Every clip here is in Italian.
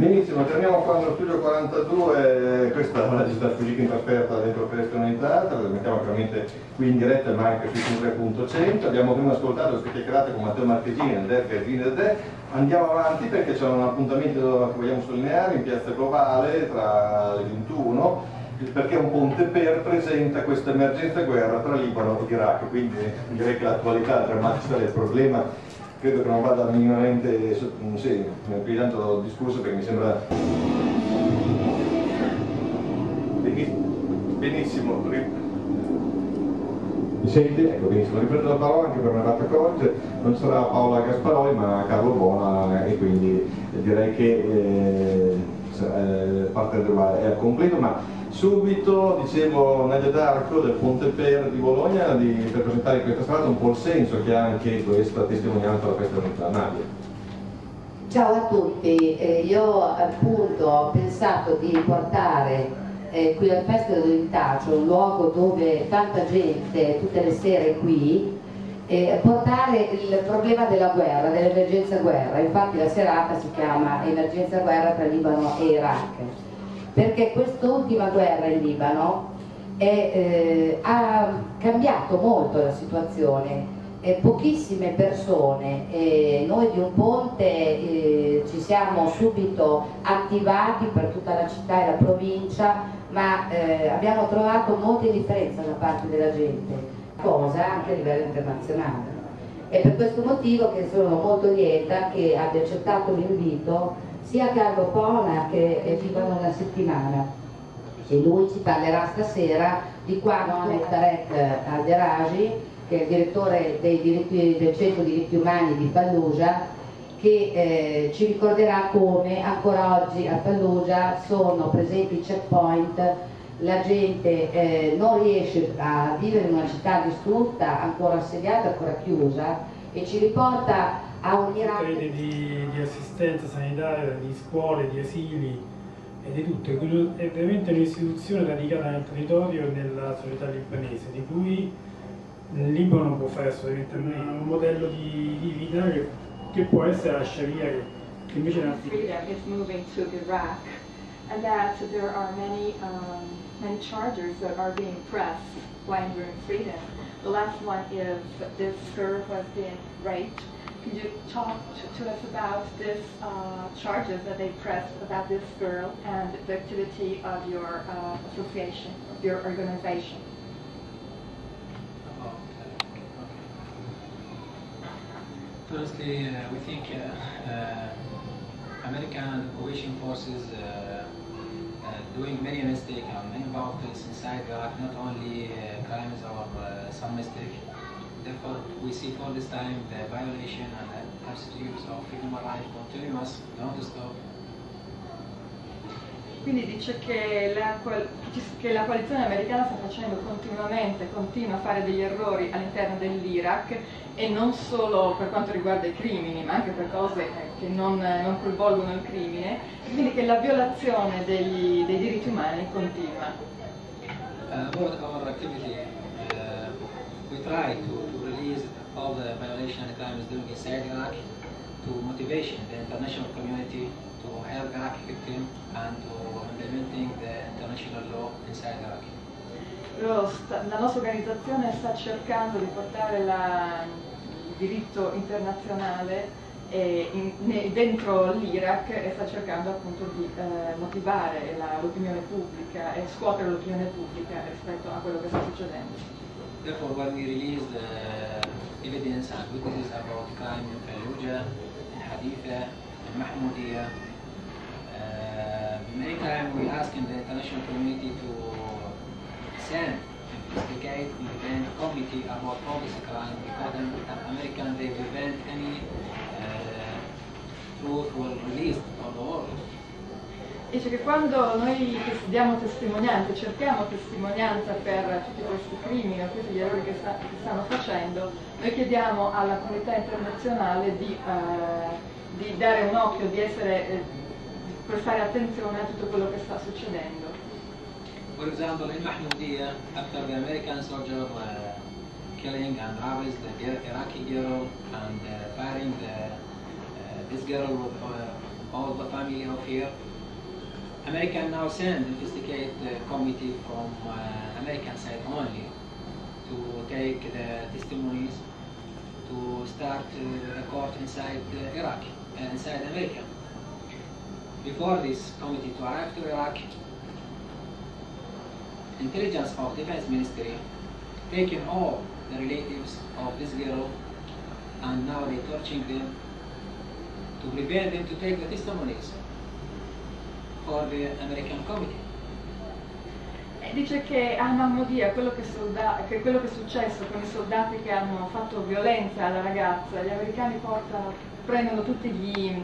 Benissimo, torniamo qua nello studio 42, questa è la in trasferta dentro Festa Unità, la mettiamo chiaramente qui in diretta ma anche su 3.100, abbiamo prima ascoltato queste chiacchierate con Matteo Marchesini, nel DEF e Fine del andiamo avanti perché c'è un appuntamento che vogliamo sottolineare in Piazza Globale tra le 21, perché un ponte per presenta questa emergenza guerra tra Libano e Iraq, quindi direi che l'attualità drammatica del problema credo che non vada minimamente sì, più tanto il discorso perché mi sembra benissimo mi sente? Ecco benissimo, riprendo la parola anche per una data corte, non sarà Paola Gasparoli ma Carlo Bona e quindi direi che eh, eh parte è al completo ma Subito, dicevo, Nadia D'Arco del Ponte Per di Bologna di, per presentare questa strada un po' il senso che ha anche questa testimonianza della festa unità. Nadia. Ciao a tutti, eh, io appunto ho pensato di portare eh, qui al Festival dell'Unità, cioè un luogo dove tanta gente tutte le sere qui, eh, portare il problema della guerra, dell'emergenza guerra, infatti la serata si chiama Emergenza guerra tra Libano e Iraq perché quest'ultima guerra in Libano è, eh, ha cambiato molto la situazione. Eh, pochissime persone, eh, noi di un ponte eh, ci siamo subito attivati per tutta la città e la provincia, ma eh, abbiamo trovato molta indifferenza da parte della gente, cosa anche a livello internazionale. È per questo motivo che sono molto lieta che abbia accettato l'invito sia Carlo Pona che vivono una settimana. E lui ci parlerà stasera di quanto Tarek Alderagi che è il direttore diritti, del centro diritti umani di Fallujah che eh, ci ricorderà come ancora oggi a Fallujah sono presenti i checkpoint. La gente eh, non riesce a vivere in una città distrutta, ancora assediata, ancora chiusa e ci riporta a un Iraq rete di, di, assistenza sanitaria, di scuole, di asili e di tutto, è veramente un'istituzione radicata nel territorio e nella società libanese, di cui il Libano può fare assolutamente un modello di, di vita che, che, può essere la Sharia che, che invece è Iraq. And that there are many um, many charges that are being pressed while we're in freedom. The last one is this girl who has been raped Could you talk to, us about this uh, charges that they pressed about this girl and the activity of your uh, association, of your organization? Firstly, uh, we think uh, uh, American occupation forces uh, doing many mistakes and many violence inside Iraq, not only crimes or some mistakes. Therefore, we see all this time the violation and abuse of human rights continuous, don't stop. Quindi dice che la, che la, coalizione americana sta facendo continuamente, continua a fare degli errori all'interno dell'Iraq e non solo per quanto riguarda i crimini, ma anche per cose che non, non coinvolgono il crimine, quindi che la violazione degli, dei diritti umani continua. Uh, our activity, uh, we try to release all the violation and crimes doing inside Iraq to motivation the international community to help Iraqi victims and to implementing the international law inside Iraq. la nostra organizzazione sta cercando di portare la, il diritto internazionale in, ne, dentro l'Iraq e sta cercando appunto di eh, motivare l'opinione pubblica e scuotere l'opinione pubblica rispetto a quello che sta succedendo. Therefore, when we release the evidence and witnesses about crime in Fallujah, in Haditha, in Mahmoudiyah, uh, many times we ask in the international community to send investigate independent committee about all this crime because the American they prevent any dice che quando noi diamo testimonianza, cerchiamo testimonianza per tutti questi crimini o tutti gli errori che, sta, che, stanno facendo, noi chiediamo alla comunità internazionale di, uh, di dare un occhio, di, essere, eh, di prestare attenzione a tutto quello che sta succedendo. For example, in Mahmoudiyah, after the American soldier uh, killing and ravished the Iraqi girl and uh, firing the, this girl with uh, all the family of here. American now send investigate uh, committee from uh, American side only to take the testimonies to start uh, a court inside uh, Iraq, uh, inside America. Before this committee to arrive to Iraq, intelligence of defense ministry taking all the relatives of this girl and now they torturing them to prevent them to take the testimonies for the American committee. E dice che a Mahmoudia quello che, che quello che è successo con i soldati che hanno fatto violenza alla ragazza, gli americani portano, prendono tutti gli,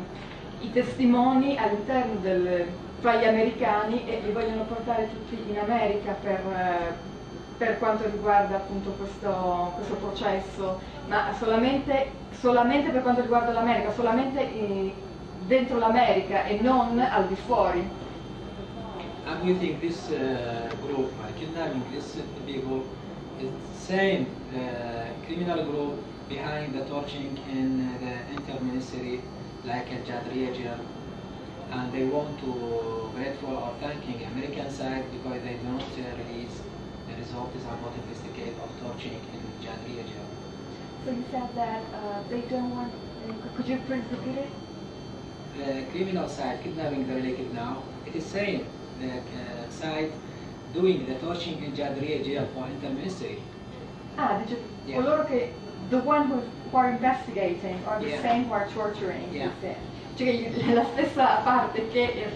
i testimoni all'interno del, fra gli americani e li vogliono portare tutti in America per, eh, per quanto riguarda appunto questo, questo processo, ma solamente, solamente per quanto riguarda l'America, solamente eh, dentro l'America e non al di fuori. We think this uh, group, uh, kidnapping these people, is same uh, criminal group behind the torturing in uh, the interministry, like a Jadriya jail. And they want to grateful or thanking American side because they do not uh, release the results about investigate of torturing in Jadriya jail. So you said that uh, they don't want, could you please repeat it? the criminal side kidnapping the relative now, it is same the uh, side doing the torturing in Jadriya jail for interministry. Ah, dice Yeah. coloro che the one who, who are investigating are the Yeah. same who are torturing. Yeah. Cioè la stessa parte che, eh,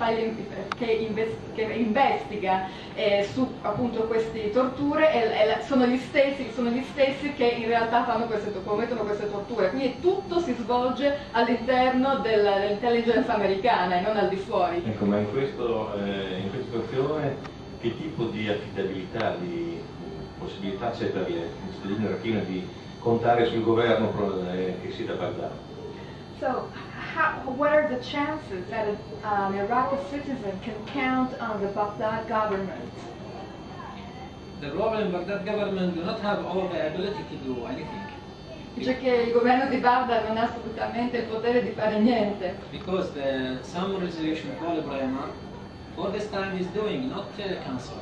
che, inves- che investiga eh, su appunto queste torture è- è sono, gli stessi, sono gli stessi che in realtà fanno queste, commettono queste torture. Quindi tutto si svolge all'interno dell'intelligence americana e non al di fuori. Ecco, ma in, questo, eh, in questa situazione che tipo di affidabilità, di possibilità c'è per le cittadini irachene di contare sul governo eh, che sia da Baghdad? So, how, what are the chances that an Iraqi citizen can count on the Baghdad government? The problem Baghdad government do not have all the ability to do anything Dice che il governo di Baghdad non ha assolutamente il potere di fare niente, because the some resolution called Brahma for this time is doing not uh, council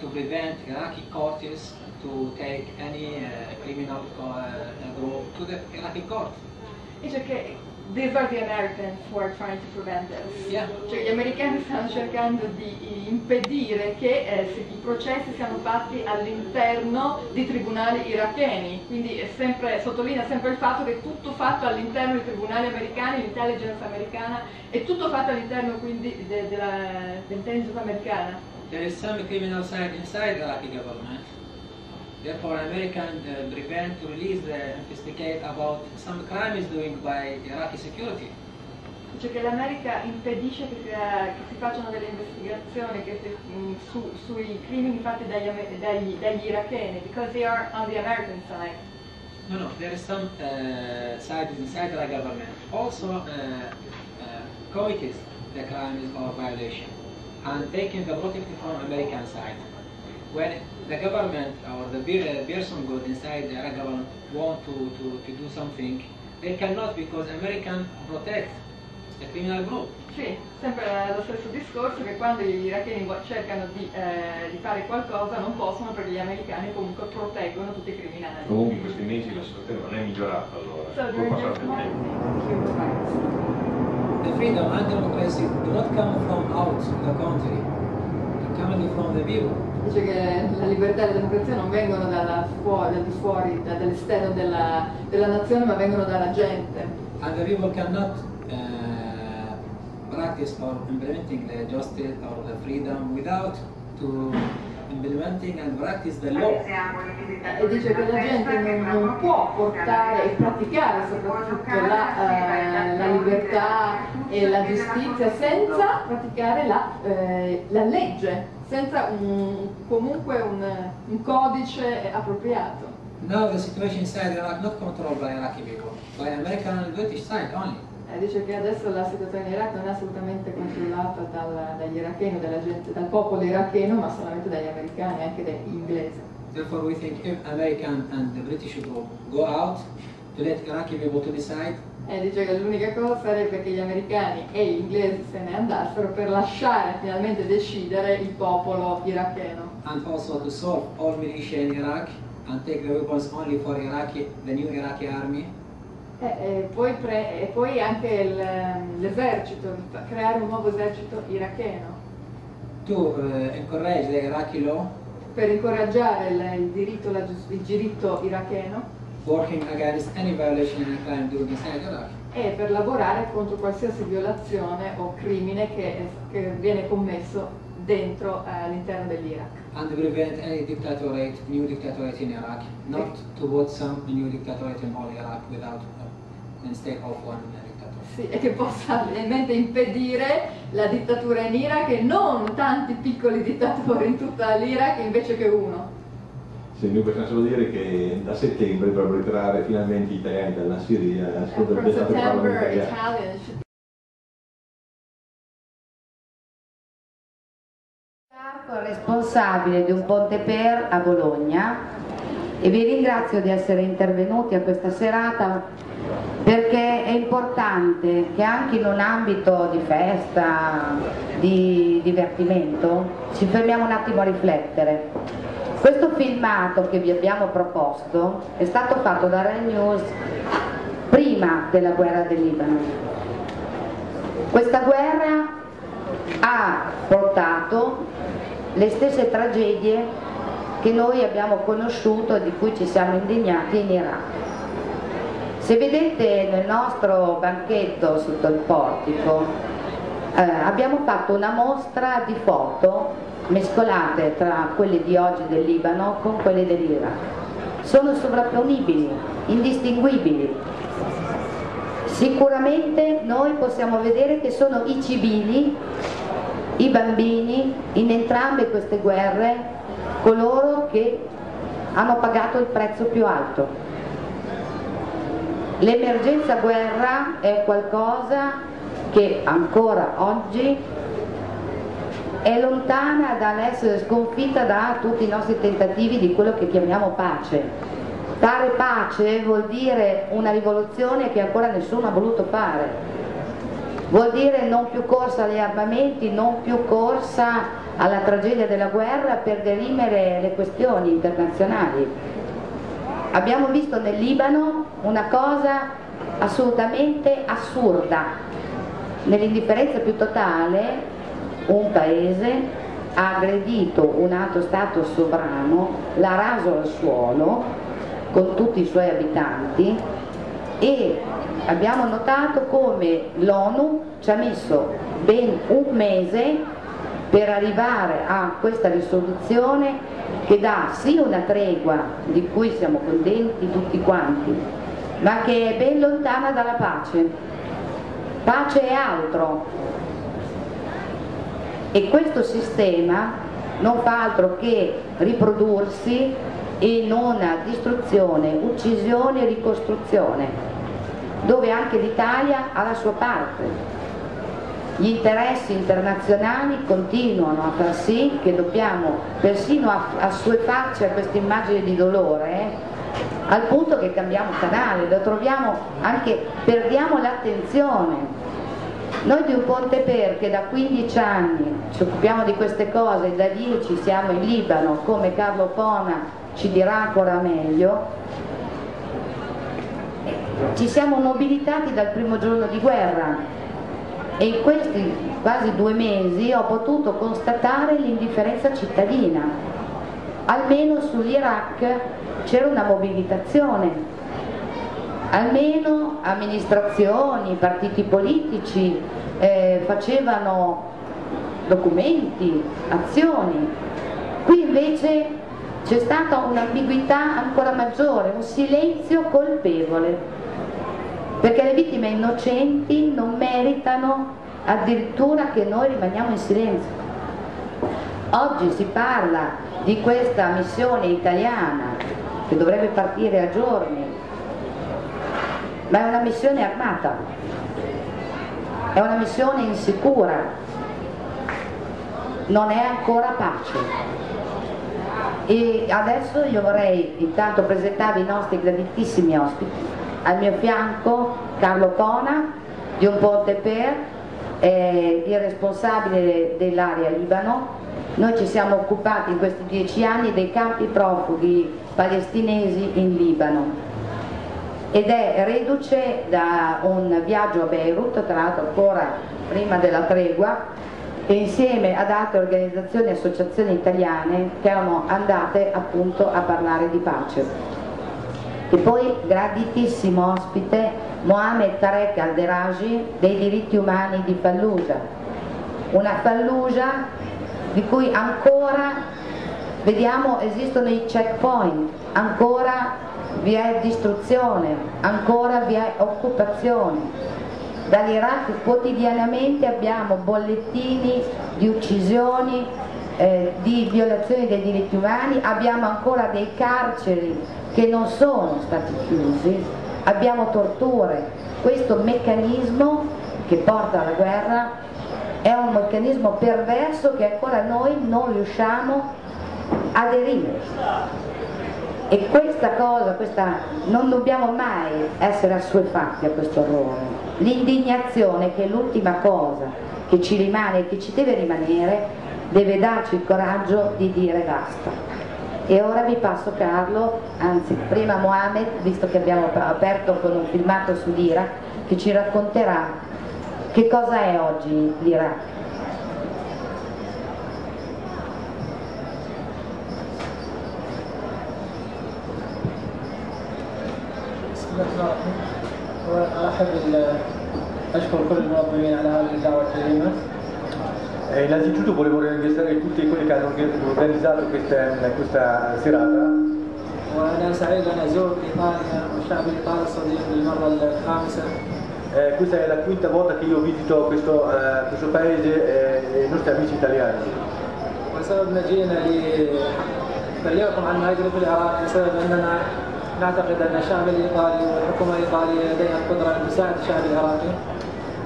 to prevent Iraqi courts to take any uh, criminal uh, group to the Iraqi court. dice che these are the Americans who are trying to prevent this. Yeah. Cioè gli americani stanno cercando di impedire che eh, i processi siano fatti all'interno di tribunali iracheni, quindi è sempre, sottolinea sempre il fatto che è tutto fatto all'interno dei tribunali americani, l'intelligence americana, è tutto fatto all'interno quindi de- della- dell'intelligence americana. There is some criminal side inside Iraqi government. Therefore, American uh, prevent to release the investigate about some crimes doing by Iraqi security. Dice che l'America impedisce che che si facciano delle investigazioni che si- mh, su- sui crimini fatti dagli, dagli- dagli iracheni, because they are on the American side. No, no, there is some uh, side inside the government. Also, uh, uh, committed the crimes or violation and taking the protection from American side. When the government or the per- person go inside the Iraq government want to, to, to do something, they cannot because American protect the criminal group. Sì, sempre lo stesso discorso che quando gli iracheni cercano di, eh, di fare qualcosa non possono perché gli americani comunque proteggono tutti i criminali. Comunque in questi mesi la situazione non è migliorata allora, So during del time. The freedom and democracy do not come from out the country, they coming from the people. Dice che la libertà e la democrazia non vengono dalla fuori, dal di fuori, da- dall'esterno della, della nazione, ma vengono dalla gente. and the people cannot uh, practice or implementing the justice or the freedom without to implementing and practice the law. E dice che la gente non, non può portare e praticare soprattutto la, eh, la libertà e la giustizia senza praticare la, eh, la legge, senza un- comunque un, un codice appropriato. Now the situation inside Iraq not controlled by Iraqi people, by American and British side only. Eh, dice che adesso la situazione in Iraq non è assolutamente controllata dal- dagli iracheni, dalla gente- dal popolo iracheno, ma solamente dagli americani, anche dagli inglesi. Therefore, we think if American and the British group go out to let Iraqi people to decide, E dice che l'unica cosa sarebbe che gli americani e gli inglesi se ne andassero per lasciare finalmente decidere il popolo iracheno. And also to solve all militia in Iraq and take the weapons only for Iraqi, the new Iraqi army. E, e poi, pre- e poi anche l'esercito, creare un nuovo esercito iracheno To uh, encourage the Iraqi law per incoraggiare il, il diritto, la il diritto iracheno working against any violation and crime doing inside Iraq. e per lavorare contro qualsiasi violazione o crimine che, che viene commesso dentro eh, all'interno dell'Iraq. And prevent any dictatorate, new dictatorate in Iraq. Not to put some new dictatorate in all Iraq without, uh, instead of one dictator. Sì, e che possa ovviamente impedire la dittatura in Iraq e non tanti piccoli dittatori in tutta l'Iraq invece che uno. Sì, noi possiamo solo dire che da settembre dovrebbero ritirare finalmente gli italiani dalla Siria il parlamentare. Italians should Marco è responsabile di un ponte per a Bologna e vi ringrazio di essere intervenuti a questa serata perché è importante che anche in un ambito di festa, di divertimento, ci fermiamo un attimo a riflettere. Questo filmato che vi abbiamo proposto è stato fatto da Rai News prima della guerra del Libano. Questa guerra ha portato le stesse tragedie che noi abbiamo conosciuto e di cui ci siamo indignati in Iraq. Se vedete nel nostro banchetto sotto il portico eh, abbiamo fatto una mostra di foto mescolate tra quelle di oggi del Libano con quelle dell'Iraq. Sono sovrapponibili, indistinguibili. Sicuramente noi possiamo vedere che sono i civili, i bambini, in entrambe queste guerre, coloro che hanno pagato il prezzo più alto. L'emergenza guerra è qualcosa che ancora oggi è lontana dall'essere sconfitta da tutti i nostri tentativi di quello che chiamiamo pace. Fare pace vuol dire una rivoluzione che ancora nessuno ha voluto fare. Vuol dire non più corsa agli armamenti, non più corsa alla tragedia della guerra per derimere le questioni internazionali. Abbiamo visto nel Libano una cosa assolutamente assurda. Nell'indifferenza più totale un paese ha aggredito un altro Stato sovrano, l'ha raso al suolo con tutti i suoi abitanti e abbiamo notato come l'ONU ci ha messo ben un mese per arrivare a questa risoluzione che dà sì una tregua di cui siamo contenti tutti quanti, ma che è ben lontana dalla pace. Pace è altro, e questo sistema non fa altro che riprodursi in una distruzione, uccisione e ricostruzione, dove anche l'Italia ha la sua parte. Gli interessi internazionali continuano a far sì che dobbiamo persino assuefarci a questa immagine di dolore, eh, al punto che cambiamo canale, troviamo anche, perdiamo l'attenzione noi di un Ponte Per che da 15 anni ci occupiamo di queste cose, da 10 siamo in Libano, come Carlo Pona ci dirà ancora meglio, ci siamo mobilitati dal primo giorno di guerra e in questi quasi due mesi ho potuto constatare l'indifferenza cittadina. Almeno sull'Iraq c'era una mobilitazione, almeno amministrazioni, partiti politici eh, facevano documenti, azioni. Qui invece c'è stata un'ambiguità ancora maggiore, un silenzio colpevole, perché le vittime innocenti non meritano addirittura che noi rimaniamo in silenzio. Oggi si parla di questa missione italiana che dovrebbe partire a giorni, ma è una missione armata, è una missione insicura, non è ancora pace. E adesso io vorrei intanto presentarvi i nostri graditissimi ospiti. Al mio fianco Carlo Cona di Un Ponte Per, eh, il responsabile dell'area Libano. Noi ci siamo occupati in questi dieci anni dei campi profughi palestinesi in Libano ed è reduce da un viaggio a Beirut, tra l'altro ancora prima della tregua, e insieme ad altre organizzazioni e associazioni italiane che erano andate appunto a parlare di pace. E poi graditissimo ospite Mohamed Tarek al-Deraji dei diritti umani di Fallujah, una Fallujah di cui ancora vediamo esistono i checkpoint, ancora vi è distruzione, ancora vi è occupazione. Dall'Iraq quotidianamente abbiamo bollettini di uccisioni, eh, di violazioni dei diritti umani, abbiamo ancora dei carceri che non sono stati chiusi, abbiamo torture. Questo meccanismo che porta alla guerra è un meccanismo perverso che ancora noi non riusciamo a aderire e questa cosa, questa, non dobbiamo mai essere assuefatti a questo orrore. L'indignazione, che è l'ultima cosa che ci rimane e che ci deve rimanere, deve darci il coraggio di dire basta. E ora vi passo Carlo, anzi prima Mohamed, visto che abbiamo aperto con un filmato sull'Iraq, che ci racconterà che cosa è oggi l'Iraq. وارحب اشكر كل المنظمين على هذه الدعوه الكريمه. E innanzitutto volevo ringraziare tutti quelli che hanno organizzato questa, questa serata. سعيد والشعب الصديق. Eh, questa è la quinta volta che io visito questo, uh, questo paese e i nostri amici italiani. وسبب مجيئنا لبلغكم عن ما يجري في العراق بسبب اننا نعتقد ان الشعب الايطالي والحكومة الايطاليه لديها القدره ان تساعد الشعب العراقي.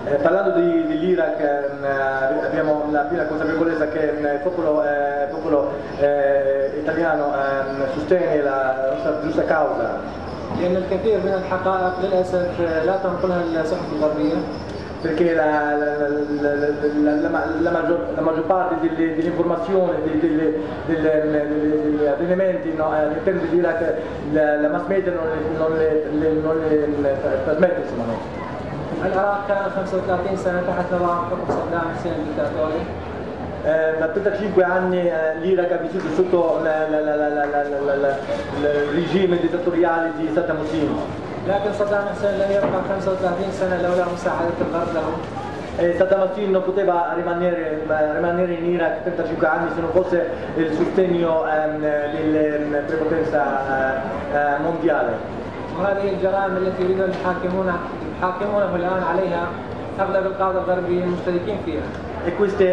Eh, parlando di, dell'Iraq eh, abbiamo la piena consapevolezza che eh, il popolo, eh, popolo eh, italiano ehm, sostiene la nostra giusta causa. لأن الكثير من الحقائق للأسف لا تنقلها الصحف الغربية. perché la, la, la, la maggior, maggior, parte delle, delle informazioni, delle, delle, degli avvenimenti no, all'interno dell'Iraq la, mass media non le, non le, le, non le trasmette insomma. No. العراق كان 35 سنة تحت نظام حكم صدام حسين الدكتاتوري. Eh, da 35 anni eh, l'Iraq ha vissuto sotto il regime dittatoriale di Saddam Hussein. لكن صدام حسين لم يبقى 35 سنة لولا مساعدة الغرب له. Hussein non poteva rimanere, rimanere, in Iraq 35 anni se non fosse il sostegno della prepotenza mondiale. وهذه الجرائم التي يريدون يحاكمون يحاكمونه الآن عليها أغلب القادة الغربيين مشتركين فيها. e questi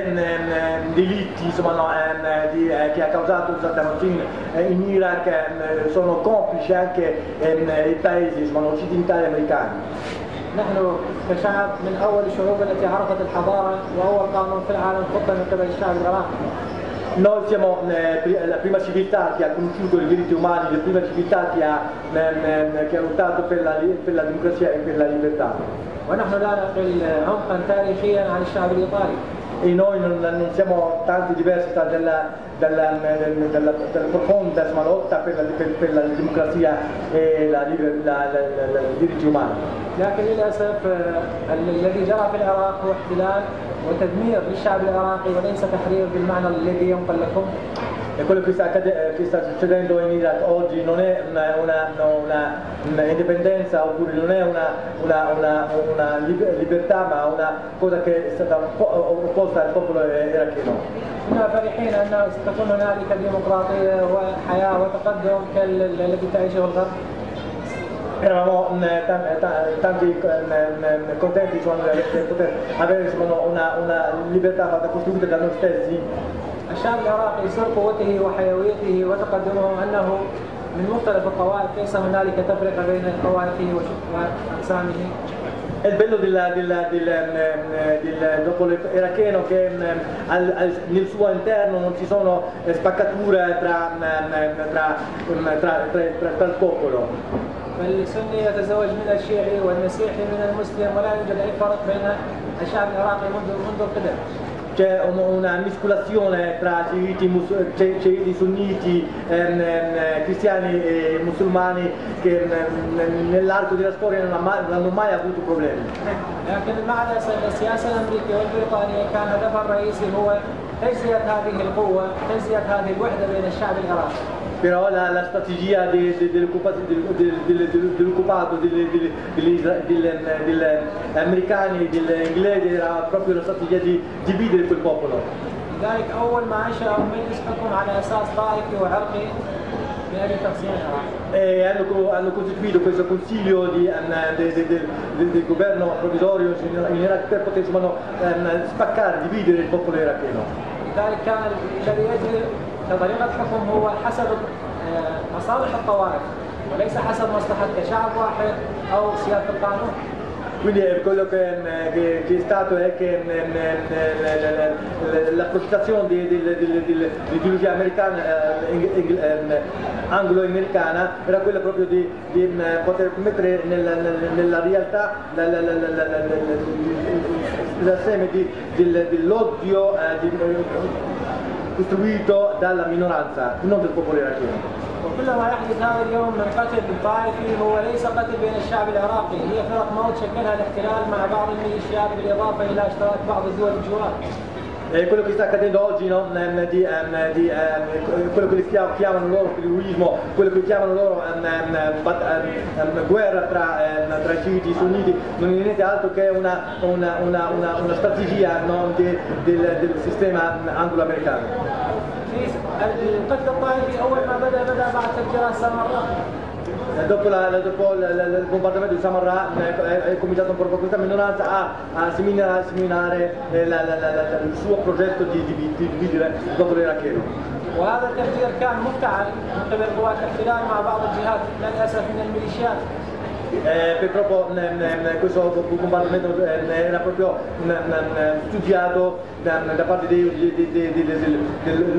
delitti insomma, no, di, eh, che ha causato Saddam Hussein eh, in Iraq eh, sono complici anche i paesi insomma, occidentali americani. نحن كشعب من اول الشعوب التي عرفت الحضاره واول قانون في العالم خطه من قبل الشعب العراقي. Noi siamo eh, la prima civiltà che ha conosciuto i diritti umani, la prima civiltà che ha, eh, che ha lottato per la, per la democrazia e per la libertà. ونحن لا نقل عمقا تاريخيا عن الشعب الايطالي. E noi non, non siamo tanti diversi dalla, dalla, dalla, dalla profonda insomma, lotta per la, per, per la, democrazia e i diritti umani. لكن للاسف الذي جرى في العراق هو احتلال وتدمير للشعب العراقي وليس تحرير بالمعنى الذي ينقل لكم. E quello che sta, che sta, succedendo in Iraq oggi non è una, una, una, una indipendenza oppure non è una, libertà ma una cosa che è stata opposta al popolo iracheno. كنا فرحين ان ستكون هنالك ديمقراطيه وحياه وتقدم كالذي تعيشه الغرب. eravamo tanti contenti di poter avere una, una libertà fatta costruita da noi stessi الشعب العراقي سر قوته وحيويته وتقدمه انه من مختلف الطوائف ليس هنالك تفرقه بين طوائفه واقسامه È il bello della, della, della, del popolo iracheno che al, al, nel suo interno non ci sono spaccature tra, tra, tra, tra il popolo. فالسني يتزوج من الشيعي والمسيحي من المسلم ولا يوجد اي فرق بين الشعب العراقي منذ القدم. c'è una miscolazione tra sciiti, sciiti sunniti, ehm, ehm, cristiani e musulmani che ehm, nell'arco della storia non, mai, non, hanno mai avuto problemi. لكن مع السياسة الأمريكية والبريطانية كان هدفها الرئيسي هو تجزية هذه القوة، تجزية هذه الوحدة بين الشعب العراقي. però la, la strategia de, de, dell'occupato, dell'occupato degli, americani e degli inglesi era proprio la strategia di dividere quel popolo. لذلك أول ما أنشأوا مجلس حكم على أساس طائفي وعرقي من أجل تقسيم العراق. E hanno, hanno, costituito questo consiglio di, um, de, de, de, del governo provvisorio in Iraq per poter um, spaccare, dividere il popolo iracheno. لذلك كان الذي يجري كطريقة حكم هو حسب مصالح الطوائف وليس حسب مصلحة كشعب واحد أو سيادة القانون. Quindi quello che, che, che, è stato è che la progettazione dell'ideologia americana, anglo-americana, era quella proprio di, di poter mettere nella, nella realtà l'assieme dell'odio costruito dalla minoranza, non del popolo iracheno. وكل ما يحدث هذا اليوم من قتل طائفي هو ليس قتل بين الشعب العراقي هي فرق موت شكلها الاحتلال مع بعض الميليشيات بالإضافة إلى اشتراك بعض الدول الجوار. Eh, quello che sta accadendo oggi, no? di, um, di, um, quello che chiamano loro terrorismo, quello che chiamano loro um, guerra tra, tra i sciiti e i sunniti, non è niente altro che una, una, una, una strategia no? de, del, del sistema anglo-americano. dopo, la, dopo la, la, il bombardamento di Samarra è, è cominciato un po' questa minoranza a, a seminare, seminare il suo progetto di, di, di dividere il popolo iracheno. وهذا التفجير كان مفتعل من قبل قوات الاحتلال مع بعض الجهات للاسف من الميليشيات eh, proprio questo bombardamento era proprio studiato da, da parte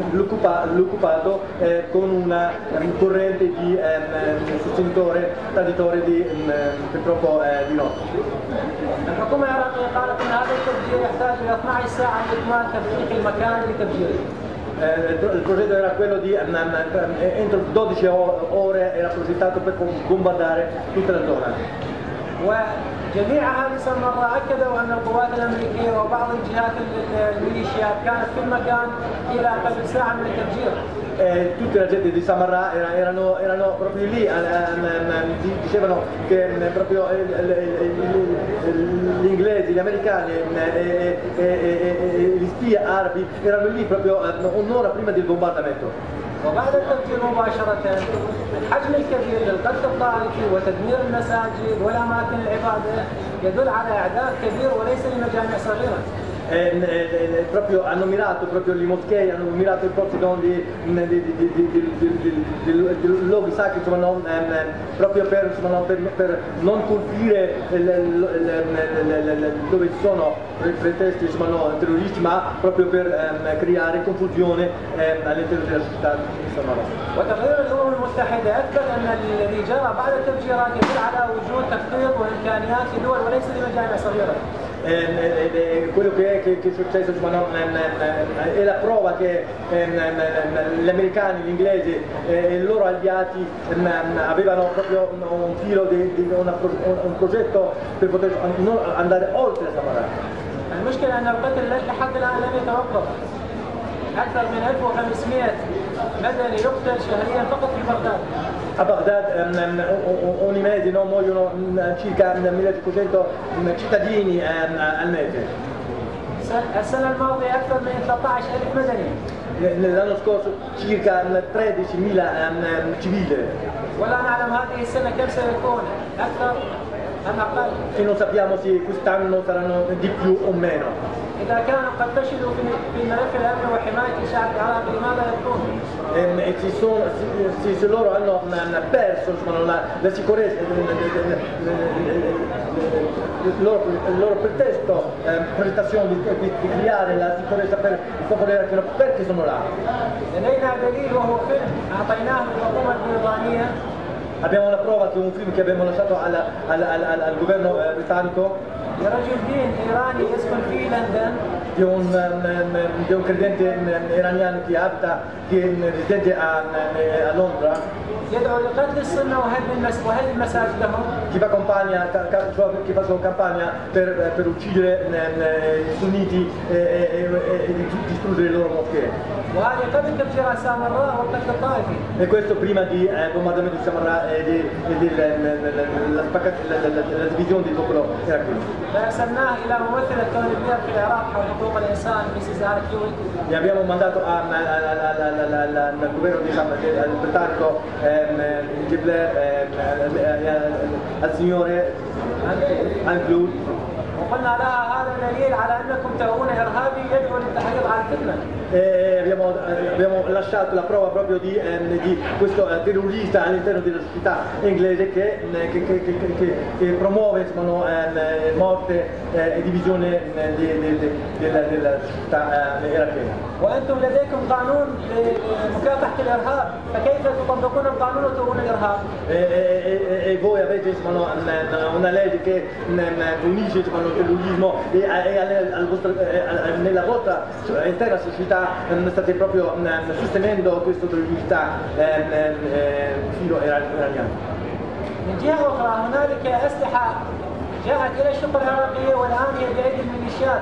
dell'occupato eh, con una un corrente di eh, sostenitore, traditore di purtroppo eh, di no. الحكومة العراقية قالت أن هذا التفجير يحتاج إلى 12 ساعة لإكمال تفريغ المكان لتفجيره. Eh, il progetto era quello di entro 12 ore era progettato per bombardare tutta la zona. وجميع هذه المرة أكدوا أن القوات الأمريكية وبعض الجهات الميليشيات كانت في المكان إلى قبل ساعة من التفجير. eh, tutta la gente di Samarra era, erano, erano, proprio lì, eh, eh, dicevano che eh, proprio gli inglesi, gli americani e, gli spia arabi erano lì proprio un'ora prima del bombardamento. وبعد التفجير مباشرة الحجم الكبير للقتل الطائفي وتدمير المساجد والأماكن العبادة يدل على إعداد كبير وليس لمجامع صغيرة. eh, eh, proprio, hanno mirato proprio le moschee, hanno mirato i posti di, di, luoghi sacri insomma, non, eh, proprio per, insomma, no, per, per, non colpire dove ci sono pretesti insomma, no, terroristi, ma proprio per ehm, creare confusione ehm, all'interno della società. وتقرير الامم المتحده اثبت ان الذي جرى بعد التفجيرات يدل على وجود تخطيط وامكانيات لدول وليس لمجامع صغيره. Ehm, eh, quello che è, che, che è successo insomma, no, è la prova che ehm, gli americani, gli inglesi e i loro alleati ehm, avevano proprio un filo di, di una, un progetto per poter andare oltre Samarra. المشكلة أن القتل لحد الآن لم يتوقف أكثر من 1500 مدني يقتل شهريا فقط في بغداد a Baghdad ogni mese no, muoiono circa 1500 cittadini al mese. السنة الماضية أكثر من 13000 مدني. L'anno scorso circa 13.000 civili. ولا نعلم هذه السنة كم سيكون أكثر che non sappiamo se quest'anno saranno di più o meno. Ehm, e se, sono, se, se loro hanno perso insomma, la, la, sicurezza, eh, eh, eh, il loro, loro, pretesto, eh, prestazione di, di, di, creare la sicurezza per il popolo che perché sono là لدينا دليل وهو فيلم أعطيناه للحكومة البريطانية Abbiamo la prova che un film che abbiamo lasciato al, al, al, al governo eh, britannico لرجل دين ايراني يسكن في لندن di un, um, di un credente um, iraniano che abita, che è residente a, a Londra, يدعو لقتل السنه وهدم المس- وهدم مساجدهم che fa campagna, ca- ca- cioè che fa sua campagna per, per uccidere um, i sunniti e, e- e- e di- distruggere le loro moschee. وهذه قبل تفجير سامراء والقتل الطائفي E questo prima di eh, bombardamento di Samarra e di, e di- la, la- la- la spacca- la- la- la- la divisione del popolo iracheno. فارسلناه الى ممثله توني بلير في العراق حول حقوق الانسان مسز ارك هيويت E abbiamo mandato a- a- a- a- a- a- a- al governo diciamo, del- al britannico ehm, Gibler, ehm, eh, eh, al signore Anclud وقلنا لها هذا دليل على انكم تؤون ارهابي يدعو للتحريض على الفتنه e abbiamo, eh, abbiamo lasciato la prova proprio di, ehm, di questo eh, terrorista all'interno della società inglese che, eh, che- che- che- che- che promuove insomma, no, ehm, eh, morte eh, e divisione eh, di- di- di- della, della società eh, irachena. وانتم لديكم قانون لمكافحه الارهاب فكيف تطبقون القانون وتؤون الارهاب؟ E, e- e- e voi avete insomma, no, una, una legge che mm, punisce insomma, il terrorismo e, e alle- al vostro- eh, eh, nella vostra intera società mm, state proprio mm, sostenendo questo terrorista ehm, ehm, eh, filo iran- iraniano. من جهه اخرى هنالك اسلحه جاءت الى الشرطه العراقيه والان هي بايدي الميليشيات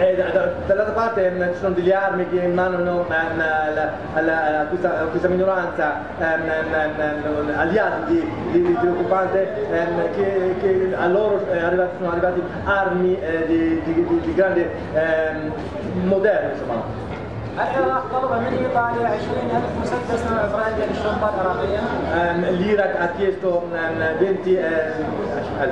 E da- da- dall'altra parte mm, ci sono delle armi che emanano mm, alla- alla- a questa, a questa minoranza ehm, ehm, ehm, aliati di, di, dell'occupante ehm, che, che a loro è arrivati- sono arrivati armi eh, di, di- di- di grande ehm, moderno insomma. العراق طلب من ايطاليا 20000 مسدس نوع براندي للشرطه العراقيه Ehm, L'Iraq ha chiesto ehm, 20, eh, 20 eh,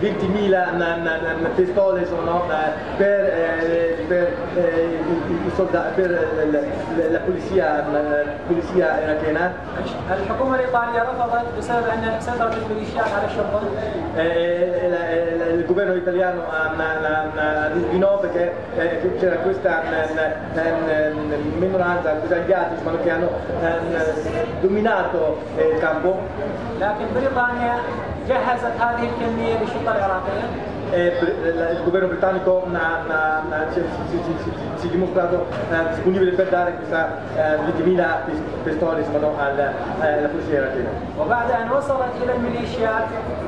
20.000 n- n- n- pistole sono, eh, per, eh, per, eh, i- i soldati- per eh, la- la polizia, eh, polizia irachena. الحكومه الايطاليه رفضت بسبب ان سيطره الميليشيات على الشرطه Eh, la- la- il governo italiano ha, ha- ha- ha detto di no perché eh, c'era questa mm, mm, minoranza, questi alleati insomma, che hanno ehm, dominato eh, il campo لكن بريطانيا جهزت هذه الكمية للشرطه العراقية؟ إيه الجوبيرو مع مع سي ديموكراتو ديسبونيبل في دارك لجميلة بيستوليس مدعو على الفلسية العراقية وبعد أن وصلت إلى الميليشيات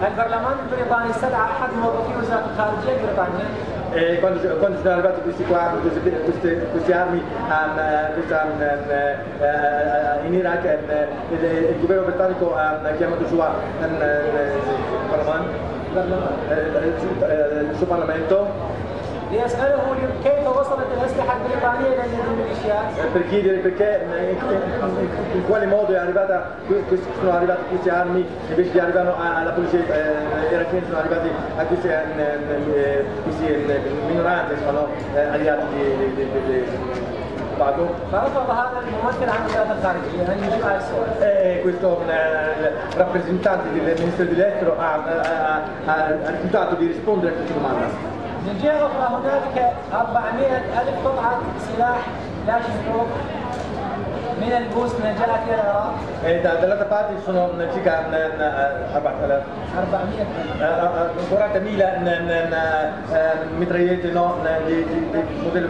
البرلمان البريطاني استدعى أحد موظفي وزارة الخارجية البريطانية E quando, quando sono arrivati questi qua, queste, queste, queste armi um, eh, questa, um, eh, eh, in Iraq, eh, il, governo britannico ha chiamato eh, eh, eh, il suo Parlamento ليساله كيف وصلت الاسلحه البريطانيه الى يد الميليشيات eh, per chiedere perché, eh, in, in- in quale modo è arrivata, que- questi- sono arrivate queste armi invece di arrivare a- alla polizia eh, irachena sono arrivati a queste, eh, eh, queste eh, minoranze, sono eh, alleati di, di, di, di, di Bago. فرفض هذا الممثل عن وزاره الخارجيه ان يجيب على السؤال E questo eh, rappresentante del Ministero dell'Estero ha, ha- ha- ha rifiutato di rispondere a questa domanda. من جهة أخرى هنالك 400 ألف قطعة سلاح لا البوس من جهة إلى العراق. اي ثلاثة بارتي سنه نتيجه 4000 400 كرات ميلا متريات نو دي موديل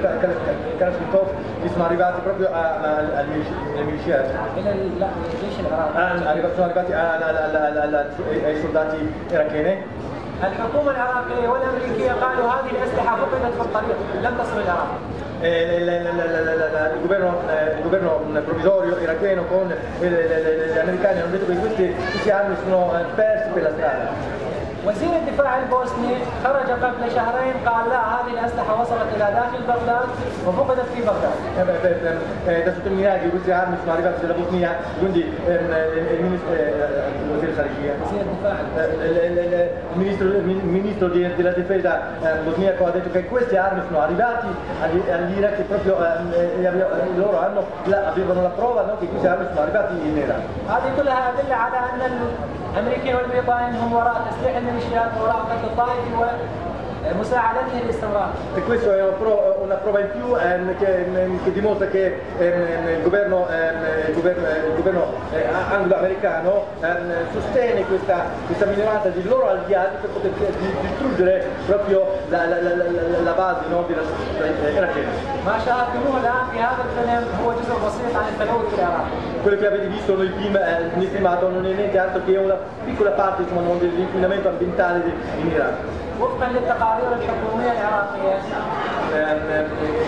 كلاشنكوف اللي sono arrivati proprio alle الجيش العراقي. arrivati sono arrivati ai soldati iracheni الحكومة العراقيه والامريكيه قالوا هذه الاسلحه فقدت في الطريق لم تصل العراق E il, governo, eh, il governo provvisorio iracheno con eh, gli americani hanno detto che queste armi sono eh, perse per la strada. وزير الدفاع البوسني خرج قبل شهرين قال لا هذه الاسلحه وصلت إلى داخل بغداد وفقدت في بغداد. دستة الميلادي وزير عام مش معرفة وزير البوسنية جندي وزير الخارجية وزير الدفاع المينيستر المينيستر ديلا ديفيزا بوسنية كو ديتو كي كويستي عام من الشام وراحة الطائف مساعدته الاستمرار E questo è una, pro- una prova in più ehm, che, ehm, che dimostra che ehm, il governo, ehm, il governo, il governo, eh, anglo-americano ehm, sostiene questa, questa minoranza di loro alleati per poter di- distruggere proprio la, la- la- la- la base no, della società irachena. ما شاهدتموه الان في هذا الفيلم هو جزء بسيط عن التلوث في العراق Quello che avete visto nel, film, eh, nel filmato non è niente altro che una piccola parte insomma, no, dell'inquinamento ambientale di- in Iraq. وفقا للتقارير الحكوميه العراقيه ehm,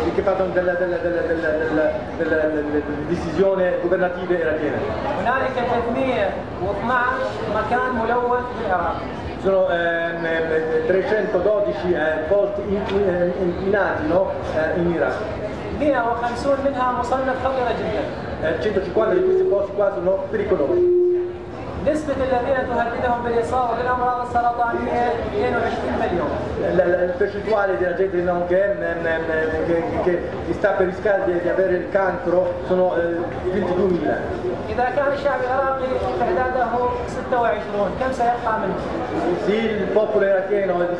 eh, che parlano della, della- della- della- della- della- delle decisioni governative irachene. هنالك 312 مكان ملوث في العراق Sono ehm, ehm, 312 eh, posti in- in- inquinati no, eh, in Iraq. 150 منها مصنف خطره جدا Eh, 150 di questi posti qua sono pericolosi. نسبة الذين تهددهم بالإصابة بالأمراض السرطانية 22 مليون La, la- la percentuale della gente no, che, ehm, ehm, che- che- che sta per rischiare di, di avere il cancro sono eh, 22.000. إذا كان الشعب العراقي تعداده 26 كم سيبقى منه؟ Se il popolo iracheno è di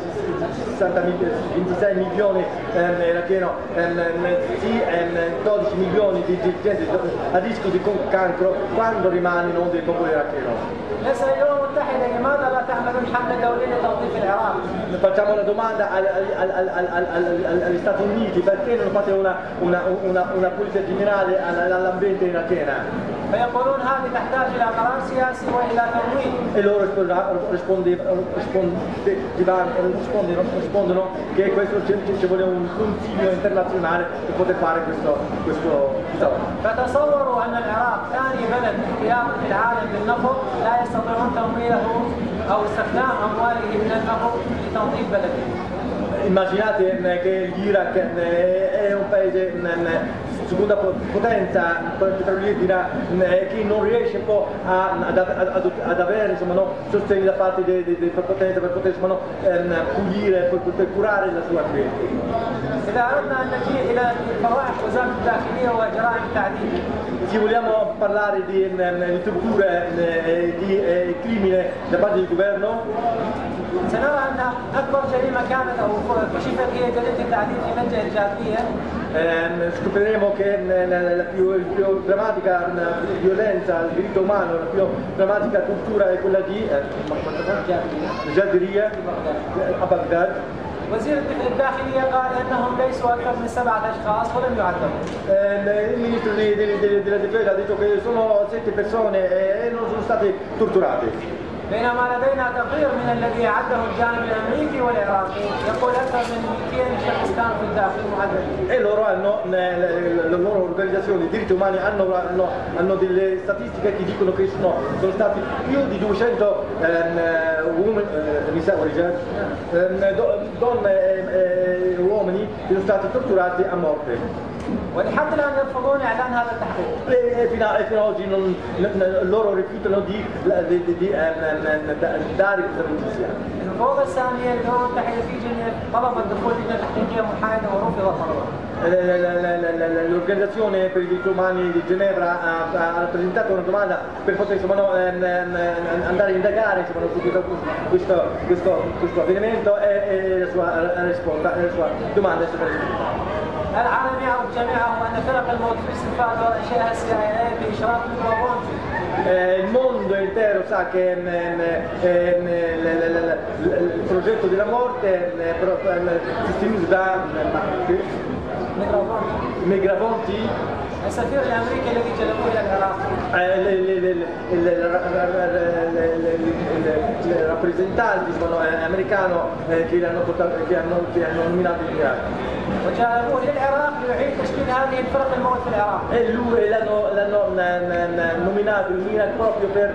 60 mil- 26 milioni ehm, iracheno, ehm, ehm, sì, ehm, 12 milioni di, di gente a rischio di con- cancro, quando rimane non del popolo iracheno? نسأل الأمم المتحدة لماذا لا تعملون حملة دولية لتنظيف العراق؟ Facciamo una domanda al- al- al- al- al- al- al- agli Stati Uniti, perché non fate una, una, una, una polizia generale all- all'ambiente irachena? فيقولون هذه تحتاج إلى قرار سياسي وإلى تمويل E loro rispondevano- rispondono che questo ci, vuole un consiglio internazionale per poter fare questo, questo lavoro. فتصوروا أن العراق ثاني بلد في العالم بالنفط لا يستطيعون تمويله أو استخدام أمواله من النفط لتنظيف بلده Immaginate eh, che l'Iraq eh, è un paese mm, seconda po- potenza petrolifera eh, che non riesce un po' a- ad, ad- ad avere insomma, no, sostegno da parte dei, dei, dei potenza per poter insomma, no, ehm, pulire, per poter curare la sua ambiente. إذا أردنا أن نجيء إلى فضائح وزارة الداخلية وجرائم التعديل Se vogliamo parlare di, mm, di torture, eh, di eh, crimine da parte del governo, سنرى أن أكبر جريمة كانت أو كشفت هي جريمة التعديل في ملجأ الجاذبية ehm, scopriremo che mm, la, la più, la più drammatica mm, violenza al diritto umano, la più drammatica tortura è quella di eh, Jadiria a Baghdad. وزير الداخلية قال أنهم ليسوا أكثر من سبعة أشخاص ولم يعذبوا Eh, il ministro di- di- di- della difesa ha detto che sono sette persone e non sono state torturate. بينما لدينا تقرير من الذي أعده الجانب الأمريكي والعراقي يقول أكثر من 200 شخص كانوا في الداخل معذبين E loro hanno, eh, le, le loro organizzazioni di diritti umani hanno, hanno- hanno delle statistiche che dicono che sono, sono stati più di 200 ehm, eh, uomini, eh, mi sa, origine, ehm, do- donne e e uomini che sono stati torturati a morte. ولحد الآن يرفضون إعلان هذا التحقيق E, e fino, a- e fino ad oggi non- n- loro rifiutano di, di- di- di, ehm, ehm, da- dare questa notizia. الفوضى الثانية الأمم المتحدة في جنيف طلبت دخول لجنة تحقيقية محايدة ورفضت مرة Eh, la- la- la- la- la- L'organizzazione per i diritti umani di Ginevra ha, ha presentato una domanda per poter insomma, no, ehm, ehm, andare a indagare insomma, no, su questo, questo, questo, questo avvenimento e, e la, sua risposta, la sua domanda è stata risposta. العالم أو جميعهم أن فرق الموت في استنفاذ اي السياسية بإشراف المبارون eh, il mondo intero sa che eh, eh, il progetto della morte si usa Megrafonti السفير الامريكي الذي جلبوه الى العراق il rappresentante americano che hanno nominato in Iraq وجعلوه E lui l'hanno, nominato in Iraq proprio per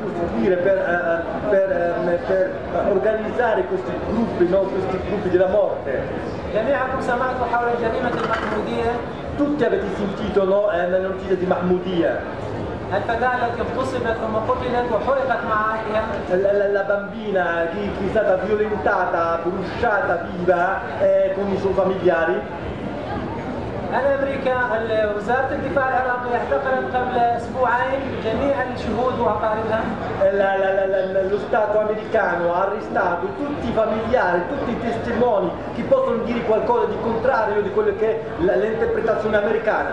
costruire, per, per, per organizzare questi gruppi, no? questi gruppi della morte Tutti avete sentito no? eh, la notizia di Mahmoudia, الفتاة التي اغتصبت ثم قتلت وحرقت مع أهلها la, la- la bambina che, che è stata violentata, bruciata viva eh, con i suoi familiari. هل امريكا وزاره الدفاع العراقيه اعتقلت قبل اسبوعين جميع الشهود واقاربها La- la- la- la- lo Stato americano ha arrestato tutti i familiari, tutti i testimoni che possono dire qualcosa di contrario di quello che è la- l'interpretazione americana.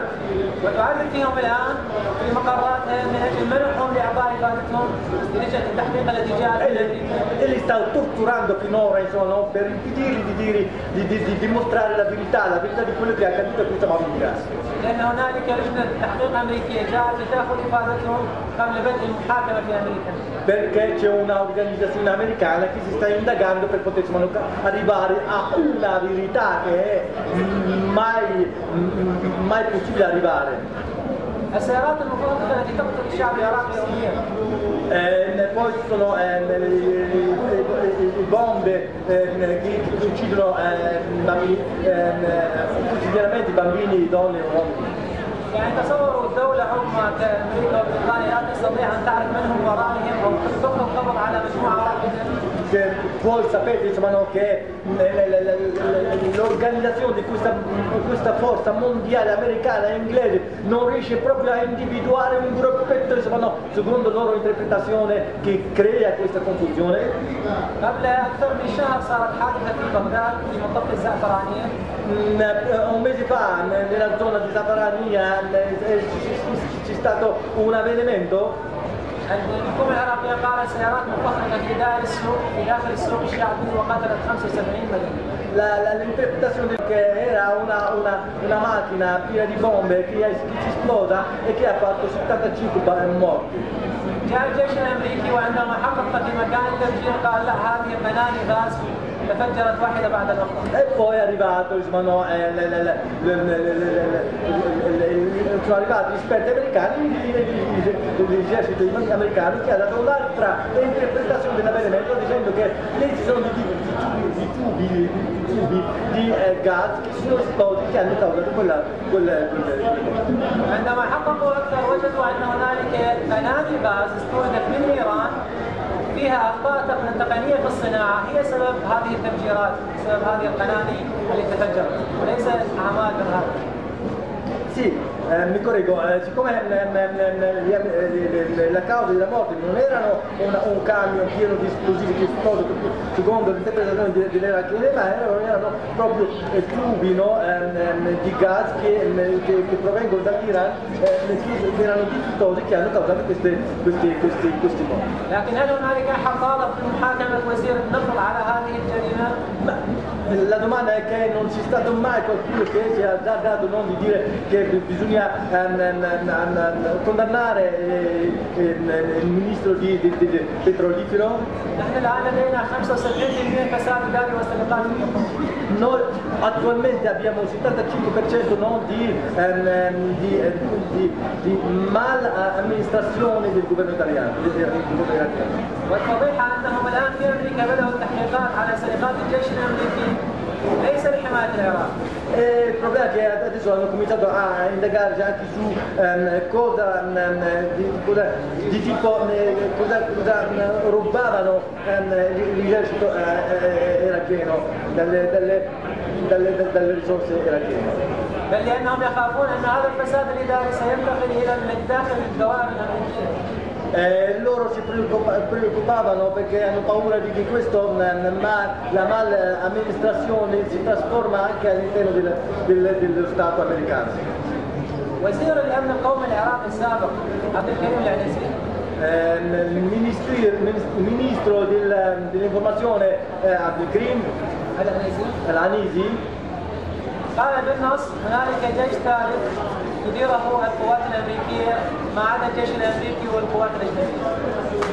وتعرض فيهم الان في مقراتها من اجل منعهم لاعضاء افادتهم لجنه التحقيق التي جاءت E من li, امريكا e li sta torturando finora insomma, no? per impedirgli di, dire, di, di- di dimostrare la verità, la verità di quello che è accaduto a questa bambina. لان هنالك لجنه تحقيق امريكيه جاءت لتاخذ افادتهم قبل بدء المحاكمه في امريكا. Perché c'è un'organizzazione americana che si sta indagando per poter insomma, arrivare a una verità che è mai, mai possibile arrivare. السيارات المفروضه التي تقتل الشعب العراقي يوميا poi ci sono le, le- le- le bombe che, uccidono quotidianamente bambini, donne e uomini. يعني تصوروا الدولة عظمى كأمريكا وبريطانيا لا تستطيع أن تعرف من هم ورائهم أو تلقي القبض على مجموعة واحدة voi sapete insomma, no, che le- le- le- le- l'organizzazione di questa, questa forza mondiale americana e inglese non riesce proprio a individuare un gruppetto insomma, no, secondo la loro interpretazione che crea questa confusione. قبل أكثر من شهر صارت حادثة في بغداد في منطقة الزعفرانية Mm, eh, Un mese fa ne- nella zona di Zafarania eh, eh, ci- ci- c'è stato un avvenimento الحكومة العراقية قالت سيارات مفخخة في داخل السوق في داخل السوق الشعبي وقتلت 75 مدني La- la- l'interpretazione che era una, una- una macchina piena di bombe che, che si esplosa e che ha fatto 75 ba- morti. جاء الجيش الأمريكي وعندما حقق في مكان التفجير قال لا هذه قناني غاز. تفجرت واحدة بعد الأخرى. Poi è arrivato il sono arrivati gli esperti americani l'esercito americano che ha dato un'altra interpretazione dell'avvenimento dicendo che lì ci sono dei tubi, tubi di gas che sono esplosi che hanno causato quella quel عندما حققوا اكثر وجدوا ان هنالك منابع غاز استوردت من ايران فيها اخطاء تقنيه في الصناعة هي سبب هذه التفجيرات، سبب هذه القناني اللي تفجرت وليس أعمال من هذا. eh, mi correggo, eh, siccome eh, eh, eh, eh, eh, la causa della morte non erano una- un camion pieno di esplosivi che esplose secondo l'interpretazione di- dell'Irachene, ma erano, erano proprio eh, tubi no, ehm, ehm, di gas che, ehm, che- che provengono dall'Iran, eh, che erano difettosi che hanno causato queste, questi, questi, questi morti. لكن هل هنالك حقائق في محاكمة وزير النفط على هذه الجريمة؟ Ma la domanda è che non c'è stato mai qualcuno che ci ha già dato non di dire che bisogna significa ehm, ehm, ehm, condannare eh, eh, il ministro di, di, di, di petrolifero? Noi attualmente abbiamo il 75% no, di, di, di, amministrazione del governo italiano. والفضيحة أنهم الآن في ليس لحماية العراق E il problema è che adesso hanno cominciato a indagare già anche su ehm, cosa, ehm, di, cosa, di tipo, eh, cosa, cosa ehm, rubavano ehm, l'esercito eh, eh, iracheno dalle, dalle, dalle, dalle risorse irachene. بل لأنهم يخافون أن هذا الفساد الإداري سينتقل إلى من الداخل الدوائر الأمريكية Eh, loro si preoccupa- preoccupavano perché hanno paura di che questo, ehm, ma, la malamministrazione si trasforma anche all'interno del- del- dello Stato americano. وزير الأمن القومي العراقي السابق عبد الكريم العنزي Ehm, il ministro, il ministro del- dell'informazione eh, Abdelkrim العنزي Al-Anisi قال بالنص هنالك جيش ثالث تديره القوات الأمريكية ما عدا الجيش الأمريكي والقوات الأجنبية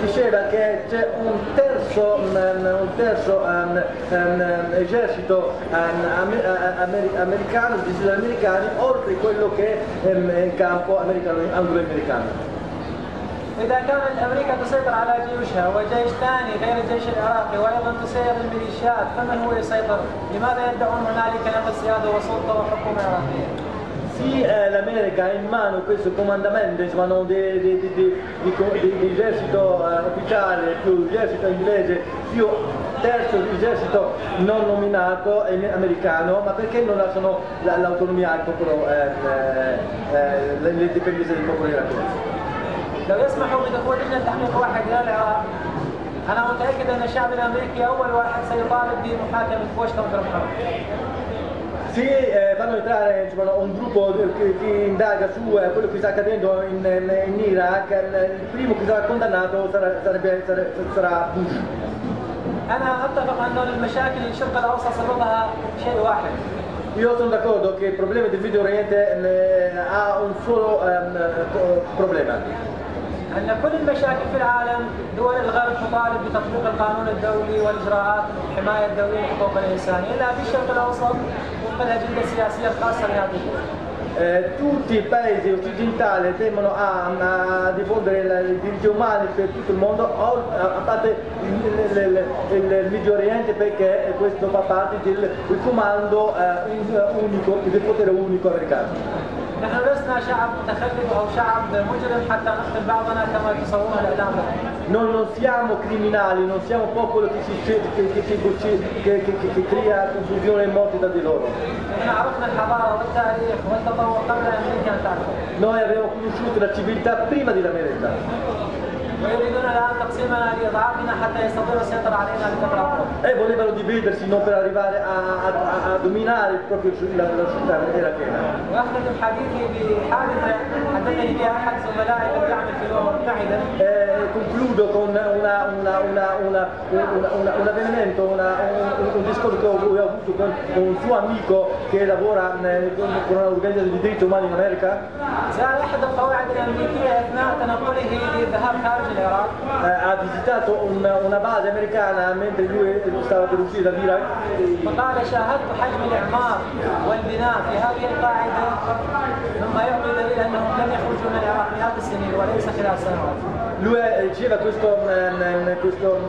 diceva che c'è un terzo, mm, un terzo ehm, ehm, esercito ehm, ame- eh, ameri- americano, di civili americani, oltre quello che ehm, è in campo americano, anglo-americano. إذا كانت أمريكا تسيطر على جيوشها وجيش ثاني غير الجيش العراقي وأيضا تسير الميليشيات فمن هو يسيطر؟ لماذا يدعون هنالك نقل سيادة وسلطة وحكومة عراقية؟ sì eh, l'America ha in mano questo comandamento insomma, no, di, di, di, di, esercito eh, ufficiale più esercito inglese più terzo esercito non nominato americano, ma perché non lasciano l'autonomia al popolo, eh, eh, eh l'indipendenza del popolo iracheno? لو يسمحوا بدخول لجنه تحقيق واحد إلى العراق أنا متاكد ان الشعب الامريكي اول واحد سيطالب بمحاكمه بوش كونتر محمد Sì, eh, fanno entrare insomma, un gruppo che, che indaga su eh, quello che sta accadendo in, in, in Iraq, il primo che sarà condannato sarà, sarebbe, sarà Bush. أنا أتفق أن المشاكل الشرق الأوسط سببها شيء واحد. Io sono d'accordo che il problema del Medio Oriente ha un solo um, problema. أن كل المشاكل في العالم دول الغرب تطالب بتطبيق القانون الدولي والإجراءات الحماية الدولية لحقوق الإنسان إلا في الشرق الأوسط وفق الأجندة السياسية الخاصة بهذه الدول. Eh, tutti i paesi occidentali temono a, a diffondere i diritti umani per tutto il mondo, a parte il, il, il, il Medio Oriente perché questo fa parte del, del comando eh, unico, del potere unico americano. نحن لسنا شعب متخلف او شعب مجرم حتى نقتل بعضنا كما تصورنا الاعلام Noi non siamo criminali, non siamo popolo che, si, che, che, che, che crea confusione e morte da di loro. Noi abbiamo conosciuto la civiltà prima dell'America. ويريدون الان تقسيمنا لاضعافنا حتى يستطيعوا السيطره علينا لفتره E volevano dividersi non per arrivare a, a, a dominare proprio la, la città irachena. واختتم حديثي بحادثه حدثني بها احد زملائي الذي يعمل في الامم المتحده. concludo con una, una, una, un avvenimento, un, un, discorso che ho, ho avuto con, con, un suo amico che lavora con, con un'organizzazione di diritti umani in America. زار احد القواعد الامريكيه اثناء تنقله للذهاب خارج eh, ha visitato un, una base americana mentre lui stava per uscire dall'Iraq. فقال شاهدت حجم الإعمار والبناء في هذه القاعدة مما يعطي دليل أنهم لم يخرجوا من العراق مئات السنين وليس خلال سنوات. Lui diceva questo, questo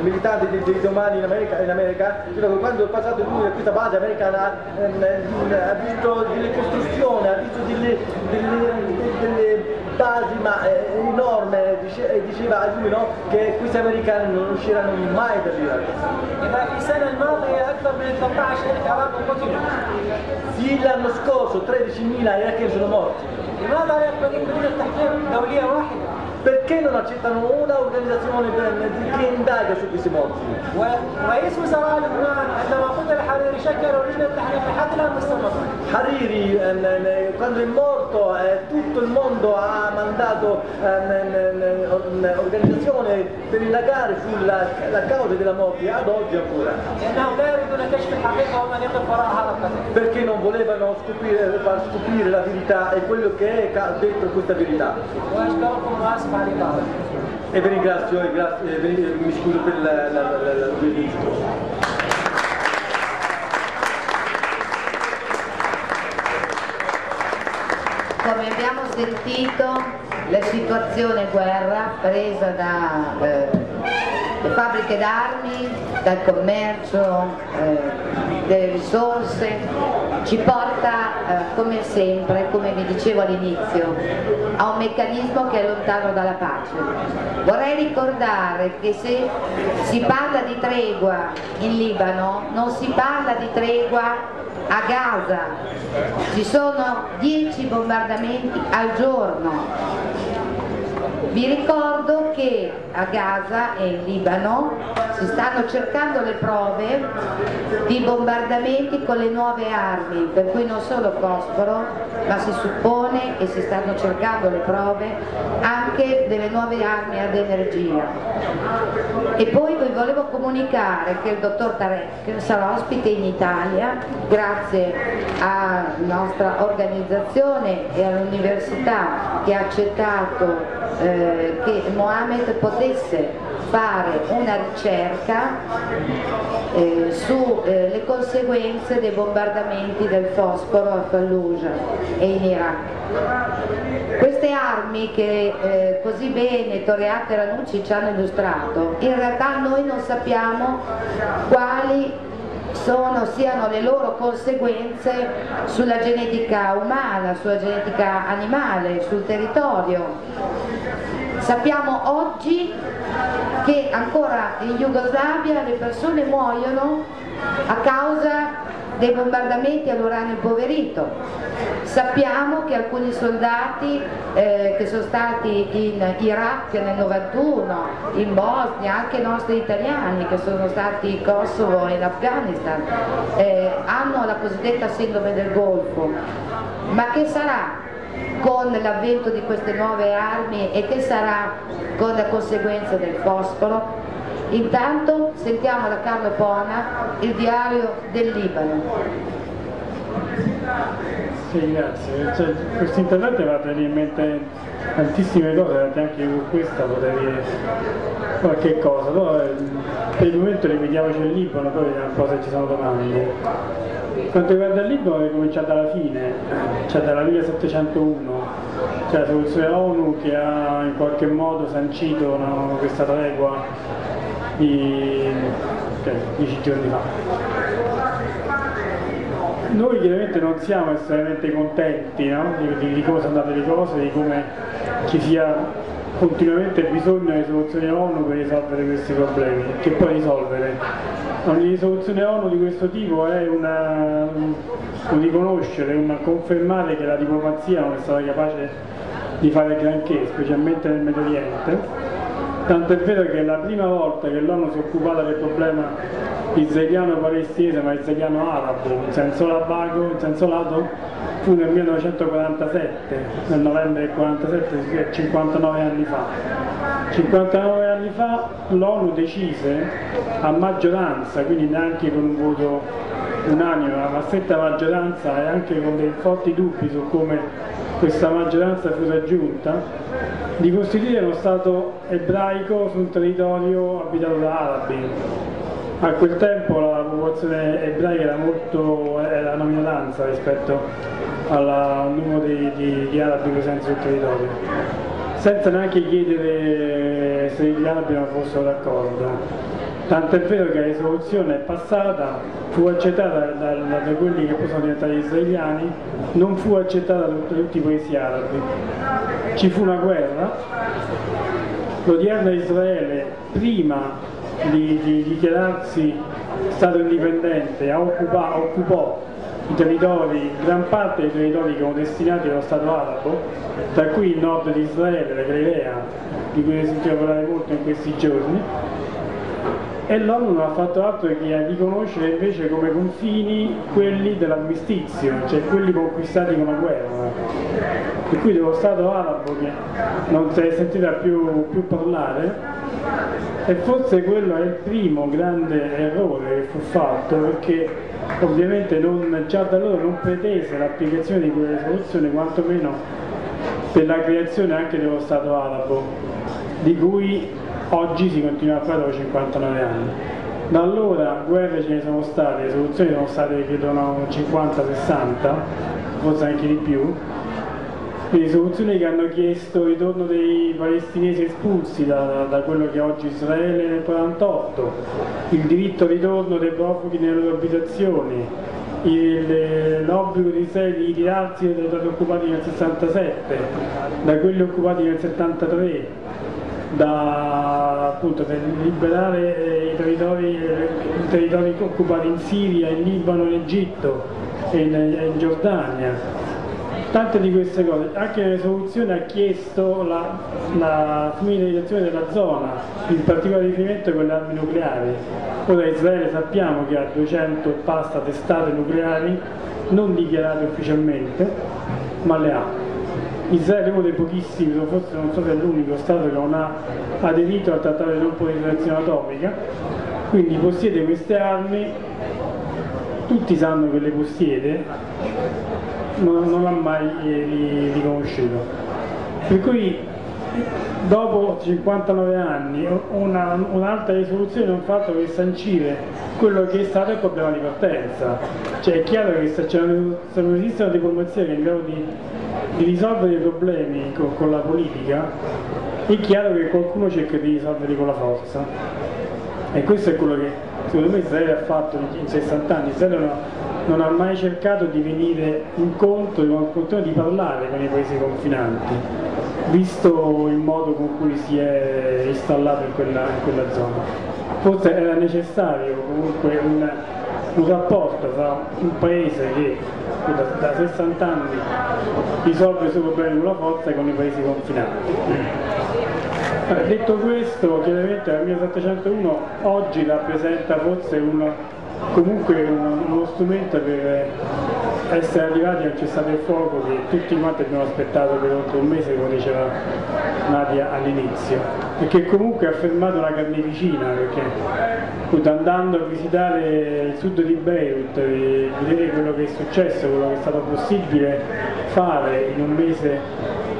militante dei diritti umani in America, in America diceva che quando è passato lui a questa base americana ha visto delle costruzioni, ha visto delle, delle, delle basi ma eh, enorme, dice, diceva lui no, che questi americani non usciranno mai dall'Iraq. Sì, l'anno scorso 13.000 iracheni sono morti. لماذا لا يقبلون التحقيق دولية واحدة؟ perché non accettano una organizzazione che indaga su questi morti? ورئيس وزراء لبنان عندما قتل حريري شكلوا لجنة تحقيق لحد الآن مستمرة. Hariri quando è morto tutto il mondo ha mandato un'organizzazione per indagare sulla causa della morte ad oggi ancora. Perché non volevano scoprire, far scoprire la verità e quello che è dentro questa verità. E vi ringrazio e grazie, mi scuso per la, la, la, la, Come abbiamo sentito la situazione guerra presa dalle eh, fabbriche d'armi, dal commercio, eh, delle risorse, ci porta eh, come sempre, come vi dicevo all'inizio, a un meccanismo che è lontano dalla pace. Vorrei ricordare che se si parla di tregua in Libano non si parla di tregua a Gaza, ci sono 10 bombardamenti al giorno, vi ricordo che a Gaza e in Libano si stanno cercando le prove di bombardamenti con le nuove armi, per cui non solo fosforo, ma si suppone e si stanno cercando le prove anche delle nuove armi ad energia. E poi vi volevo comunicare che il dottor Tarek sarà ospite in Italia grazie alla nostra organizzazione e all'università che ha accettato eh, che Mohammed potesse fare una ricerca eh, sulle eh, conseguenze dei bombardamenti del fosforo a Fallujah e in Iraq. Queste armi che eh, così bene Toreate e Ranucci ci hanno illustrato, in realtà noi non sappiamo quali sono, siano le loro conseguenze sulla genetica umana, sulla genetica animale, sul territorio. Sappiamo oggi che ancora in Jugoslavia le persone muoiono a causa dei bombardamenti all'uranio impoverito. Sappiamo che alcuni soldati eh, che sono stati in Iraq nel 91, in Bosnia, anche i nostri italiani che sono stati in Kosovo e in Afghanistan, eh, hanno la cosiddetta sindrome del Golfo. Ma che sarà con l'avvento di queste nuove armi e che sarà con la conseguenza del fosforo? Intanto sentiamo da Carlo Pona il diario del Libano. Sì, grazie. Cioè, questo intervento mi ha fatto in mente tantissime cose, anche con questa potrei dire qualche cosa, però eh, per il momento limitiamoci al Libano, poi vediamo un se ci sono domande. Quanto riguarda il Libano è cominciato alla fine, cioè dalla 1701, cioè la soluzione ONU che ha in qualche modo sancito no, questa tregua di okay, giorni fa. Noi chiaramente non siamo estremamente contenti no? di, di, come sono andate le cose, di come ci sia continuamente bisogno di soluzioni ONU per risolvere questi problemi, che poi risolvere Ogni risoluzione ONU di questo tipo è una, un riconoscere, un confermare che la diplomazia non è stata capace di fare granché, specialmente nel Medio Oriente. Tanto è vero che la prima volta che l'ONU si è occupata del problema israeliano-palestinese, ma israeliano-arabo, in senso, labago, in senso lato, fu nel 1947, nel novembre del 1947, 59 anni fa. 59 anni fa l'ONU decise a maggioranza, quindi neanche con un voto unanime, ma a stretta maggioranza e anche con dei forti dubbi su come questa maggioranza fu raggiunta, di costituire uno Stato ebraico su un territorio abitato da arabi. A quel tempo la popolazione ebraica era molto era una minoranza rispetto al numero di, di, di arabi presenti sul territorio senza neanche chiedere se gli arabi non fossero d'accordo. Tanto è vero che la risoluzione è passata, fu accettata da, da, da quelli che poi sono diventati israeliani, non fu accettata da tutti i paesi arabi. Ci fu una guerra, l'odierno Israele prima di, di dichiararsi Stato indipendente occupò, occupò i territori, gran parte dei territori che erano destinati allo Stato arabo, tra cui il nord di Israele, la Galilea, di cui si sentiva parlare molto in questi giorni, e l'ONU non ha fatto altro che riconoscere invece come confini quelli dell'armistizio, cioè quelli conquistati con la guerra. E qui dello Stato arabo che non si è sentita più, più parlare, e forse quello è il primo grande errore che fu fatto perché ovviamente non, già da allora non pretese l'applicazione di quella risoluzione quantomeno per la creazione anche dello Stato arabo di cui oggi si continua a fare dopo 59 anni. Da allora guerre ce ne sono state, le soluzioni sono state credo 50-60, forse anche di più, risoluzioni che hanno chiesto il ritorno dei palestinesi espulsi da, da quello che è oggi Israele nel 48, il diritto al ritorno dei profughi nelle loro abitazioni, l'obbligo di Israele di ritirarsi dai territori occupati nel 67, da quelli occupati nel 73, da appunto per liberare i territori, i territori occupati in Siria, in Libano, in Egitto e in, in Giordania tante di queste cose, anche la risoluzione ha chiesto la, la smilitarizzazione della zona, in particolare riferimento con le armi nucleari. Ora Israele sappiamo che ha 200 pasta testate nucleari, non dichiarate ufficialmente, ma le ha. Israele è uno dei pochissimi, forse non so se è l'unico Stato che non ha aderito al trattato di non proliferazione atomica, quindi possiede queste armi, tutti sanno che le possiede, non, non l'ha mai eh, riconosciuto. Per cui dopo 59 anni una, un'altra risoluzione non fa altro che sancire quello che è stato il problema di partenza. Cioè è chiaro che se, non esiste una diplomazia che è in grado di, di risolvere i problemi con, con, la politica, è chiaro che qualcuno cerca di risolverli con la forza. E questo è quello che secondo me Israele ha fatto in 60 anni. Israele non, non ha mai cercato di venire incontro, di parlare con i paesi confinanti, visto il modo con cui si è installato in quella, in quella zona. Forse era necessario comunque un, un rapporto tra un paese che da, da 60 anni risolve i suoi problemi con la forza e con i paesi confinanti. Eh, detto questo, chiaramente la 1701 oggi rappresenta forse un, comunque uno strumento per essere arrivati a un cessate il fuoco che tutti quanti abbiamo aspettato per oltre un mese, come diceva Nadia all'inizio, e che comunque ha fermato una carneficina, perché andando a visitare il sud di Beirut, vedere quello che è successo, quello che è stato possibile fare in un mese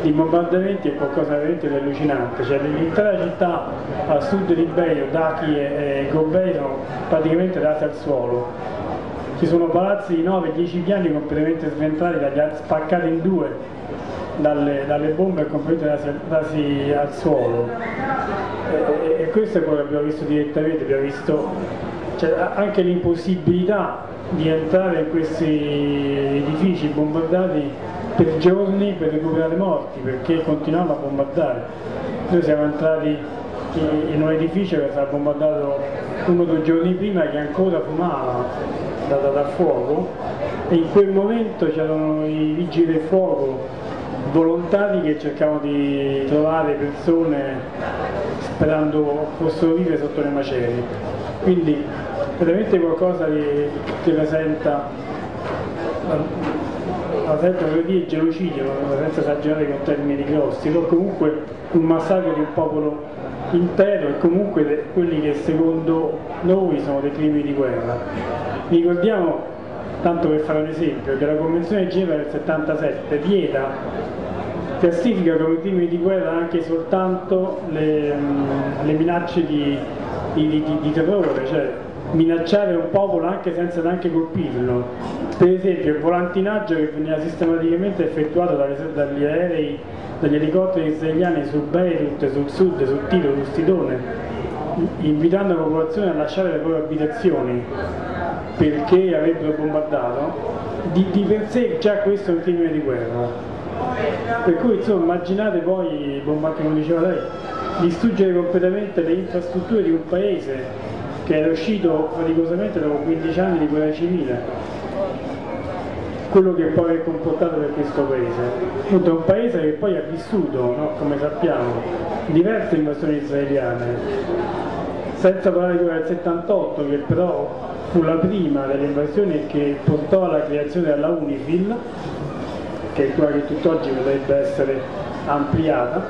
di bombardamenti è qualcosa veramente allucinante, cioè l'intera città a sud di Beirut, Daki e Gobei sono praticamente date al suolo ci sono palazzi di 9-10 piani completamente sventrati, spaccati in due dalle, dalle bombe e completamente rasi, al suolo. E, e, questo è quello che abbiamo visto direttamente, abbiamo visto cioè, anche l'impossibilità di entrare in questi edifici bombardati per giorni per recuperare morti, perché continuavano a bombardare. Noi siamo entrati in un edificio che è stato bombardato uno o due giorni prima che ancora fumava data dal fuoco e in quel momento c'erano i vigili del fuoco volontari che cercavano di trovare persone sperando fossero vive sotto le macerie. Quindi veramente qualcosa che, che presenta presenta di genocidio, senza esagerare con termini grossi, però comunque un massacro di un popolo intero e comunque quelli che secondo noi sono dei crimini di guerra. Ricordiamo, tanto per fare un esempio, che la Convenzione di Ginevra del 77 vieta, classifica come crimini di guerra anche soltanto le, le minacce di, di, di, di terrore, cioè minacciare un popolo anche senza neanche colpirlo. Per esempio il volantinaggio che veniva sistematicamente effettuato dagli aerei, dagli elicotteri israeliani su Beirut, sul sud, sul Tiro, sul Sidone, invitando la popolazione a lasciare le proprie abitazioni perché avrebbero bombardato, di, di per sé già questo è un crimine di guerra. Per cui insomma immaginate poi, come diceva lei, distruggere completamente le infrastrutture di un paese che era uscito faticosamente dopo 15 anni di guerra civile, quello che poi è comportato per questo paese. Appunto è un paese che poi ha vissuto, no? come sappiamo, diverse invasioni israeliane, senza parlare di quella del 78 che però fu la prima delle invasioni che portò alla creazione della Unifil, che è quella che tutt'oggi potrebbe essere ampliata,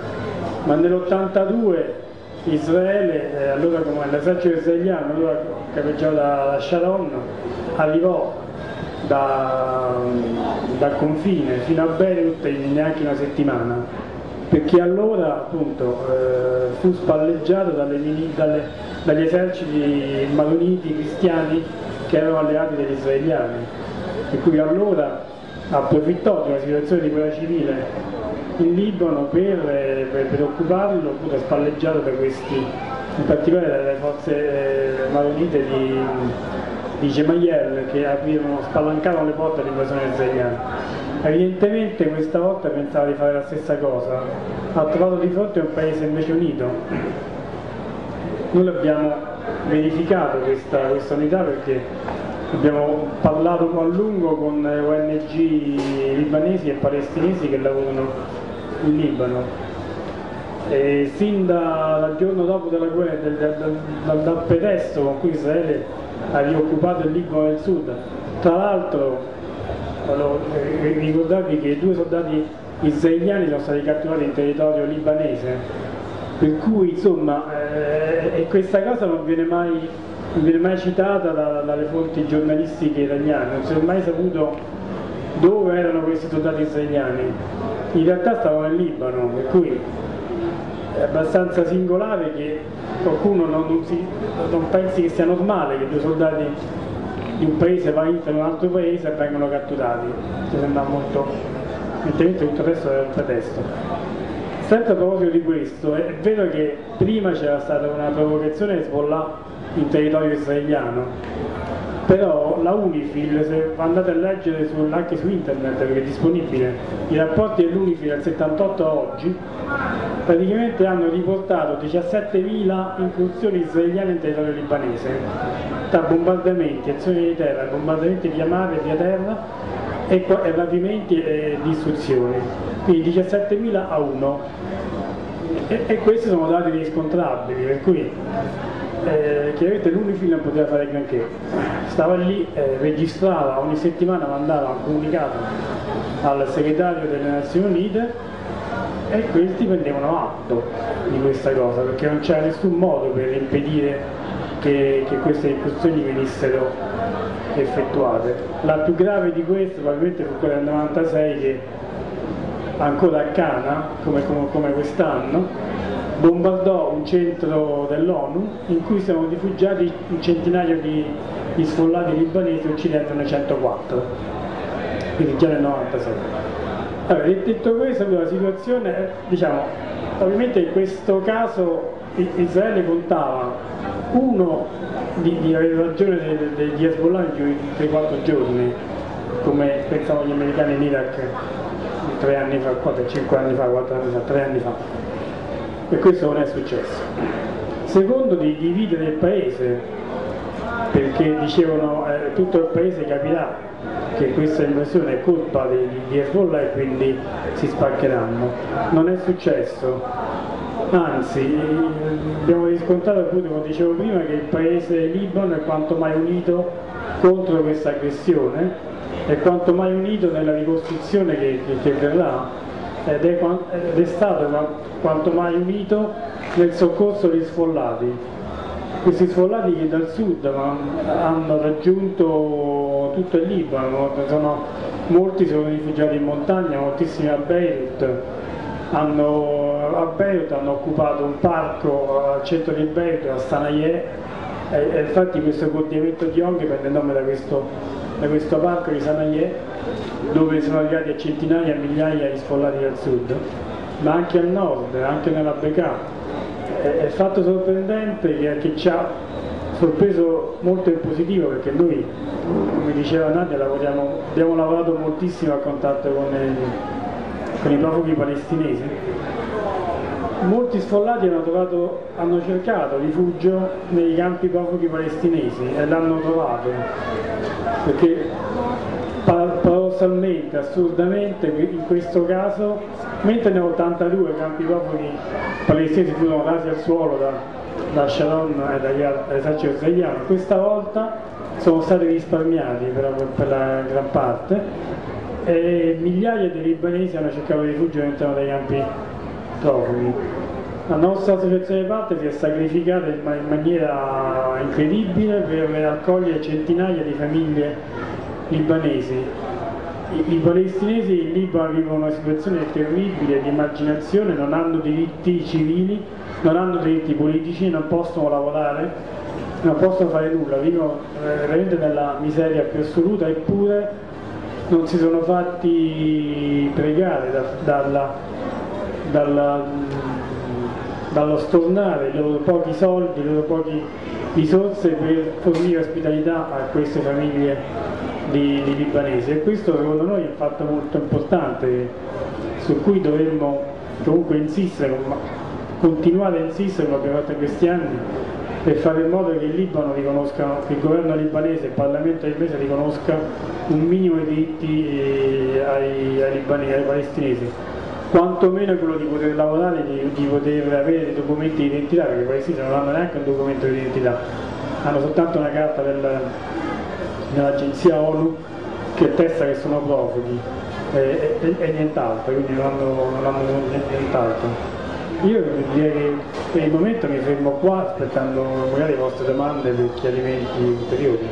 ma nell'82 Israele, eh, allora come l'esercito israeliano, allora capeggiato da, Sharon, arrivò da, dal confine fino a Beirut in neanche una settimana, perché allora appunto eh, fu spalleggiato dalle, dalle dagli eserciti maroniti cristiani che erano alleati degli israeliani e cui allora approfittò di una situazione di guerra civile in Libano per, per, per occuparlo, appunto spalleggiato da questi, in particolare dalle forze eh, maronite di, di Gemayel che aprirono, spalancarono le porte all'invasione israeliana. Evidentemente questa volta pensava di fare la stessa cosa, ha trovato di fronte un paese invece unito. Noi abbiamo verificato questa, questa unità perché abbiamo parlato a lungo con ONG libanesi e palestinesi che lavorano in Libano. E sin da, dal giorno dopo della guerra, del, dal, dal pretesto con cui Israele rioccupato il Libano del Sud, tra l'altro eh, ricordarvi che due soldati israeliani sono stati catturati in territorio libanese. Per cui insomma eh, questa cosa non viene mai, non viene mai citata da, dalle fonti giornalistiche italiane, non si è mai saputo dove erano questi soldati israeliani. In realtà stavano in Libano, per cui è abbastanza singolare che qualcuno non, non, si, non pensi che sia normale che due soldati di un paese vadano in un altro paese e vengano catturati. Mi sembra molto... Evidentemente tutto il resto è un pretesto. Sempre a proposito di questo, è vero che prima c'era stata una provocazione Hezbollah in territorio israeliano, però la Unifil, se andate a leggere sul, anche su internet perché è disponibile, i rapporti dell'Unifil dal 78 a oggi, praticamente hanno riportato 17.000 incursioni israeliane in territorio libanese, tra bombardamenti, azioni di terra, bombardamenti via mare e via terra e, e rapimenti e distruzioni, quindi 17.000 a 1 e, e, questi sono dati riscontrabili, per cui eh, chiaramente l'Unifil non poteva fare granché, stava lì, eh, registrava, ogni settimana mandava un comunicato al segretario delle Nazioni Unite e questi prendevano atto di questa cosa, perché non c'era nessun modo per impedire che, che queste incursioni venissero effettuate. La più grave di queste probabilmente fu quella del 96 che ancora a Cana, come, come, come quest'anno, bombardò un centro dell'ONU in cui siamo rifugiati un centinaio di, di sfollati libanesi uccidendone 104, quindi già nel 96. Allora, detto questo, la situazione, diciamo, ovviamente in questo caso Israele contava uno di, di avere ragione degli Hezbollah in 3-4 giorni, come pensavano gli americani in Iraq tre anni fa, 4, 5 anni fa, 4 anni fa, 3 anni fa e questo non è successo. Secondo di dividere il paese perché dicevano eh, tutto il paese capirà che questa invasione è colpa di, di Hezbollah e quindi si spaccheranno. Non è successo, anzi abbiamo riscontrato appunto come dicevo prima che il paese Libano è quanto mai unito contro questa aggressione è quanto mai unito nella ricostruzione che, che, che verrà ed è, ed è, stato quanto mai unito nel soccorso agli sfollati. Questi sfollati che dal sud hanno raggiunto tutto il Libano, sono, molti sono rifugiati in montagna, moltissimi a Beirut, hanno, a Beirut hanno occupato un parco al centro di Beirut, a Sanayeh, e, e infatti questo coordinamento di ONG prende nome da questo da questo parco di Sanaye dove sono arrivati a centinaia e migliaia di sfollati del sud, ma anche al nord, anche nella Becà. È fatto sorprendente che, che ci ha sorpreso molto in positivo perché noi, come diceva Nadia, lavoriamo, abbiamo lavorato moltissimo a contatto con, i, con i profughi palestinesi. Molti sfollati hanno, trovato, hanno cercato rifugio nei campi profughi palestinesi e l'hanno trovato. Perché paradossalmente, assurdamente, in questo caso, mentre nel 82 campi profughi palestinesi furono rasi al suolo da, da Sharon e dall'esercito israeliano, questa volta sono stati risparmiati per, per la gran parte e migliaia di libanesi hanno cercato rifugio all'interno dei campi profughi. La nostra associazione parte si è sacrificata in maniera incredibile per accogliere centinaia di famiglie libanesi. I, palestinesi in Libano vivono una situazione terribile di emarginazione, non hanno diritti civili, non hanno diritti politici, non possono lavorare, non possono fare nulla, vivono eh, veramente nella miseria più assoluta eppure non si sono fatti pregare da, dalla, dalla dallo stornare i loro pochi soldi, le loro poche risorse per fornire ospitalità a queste famiglie di, di libanesi. E questo secondo noi è un fatto molto importante su cui dovremmo comunque insistere, continuare a insistere come abbiamo fatto in questi anni per fare in modo che il Libano riconosca, che il governo libanese e il Parlamento libanese riconosca un minimo di diritti eh, ai, ai, libanesi, ai palestinesi quantomeno quello di poter lavorare, di, di poter avere dei documenti di identità, perché i palestinesi non hanno neanche un documento di identità, hanno soltanto una carta del, dell'agenzia ONU che attesta che sono profughi e, e, e nient'altro, quindi non hanno, non hanno nient'altro. Io direi che per il momento mi fermo qua aspettando magari le vostre domande per chiarimenti ulteriori.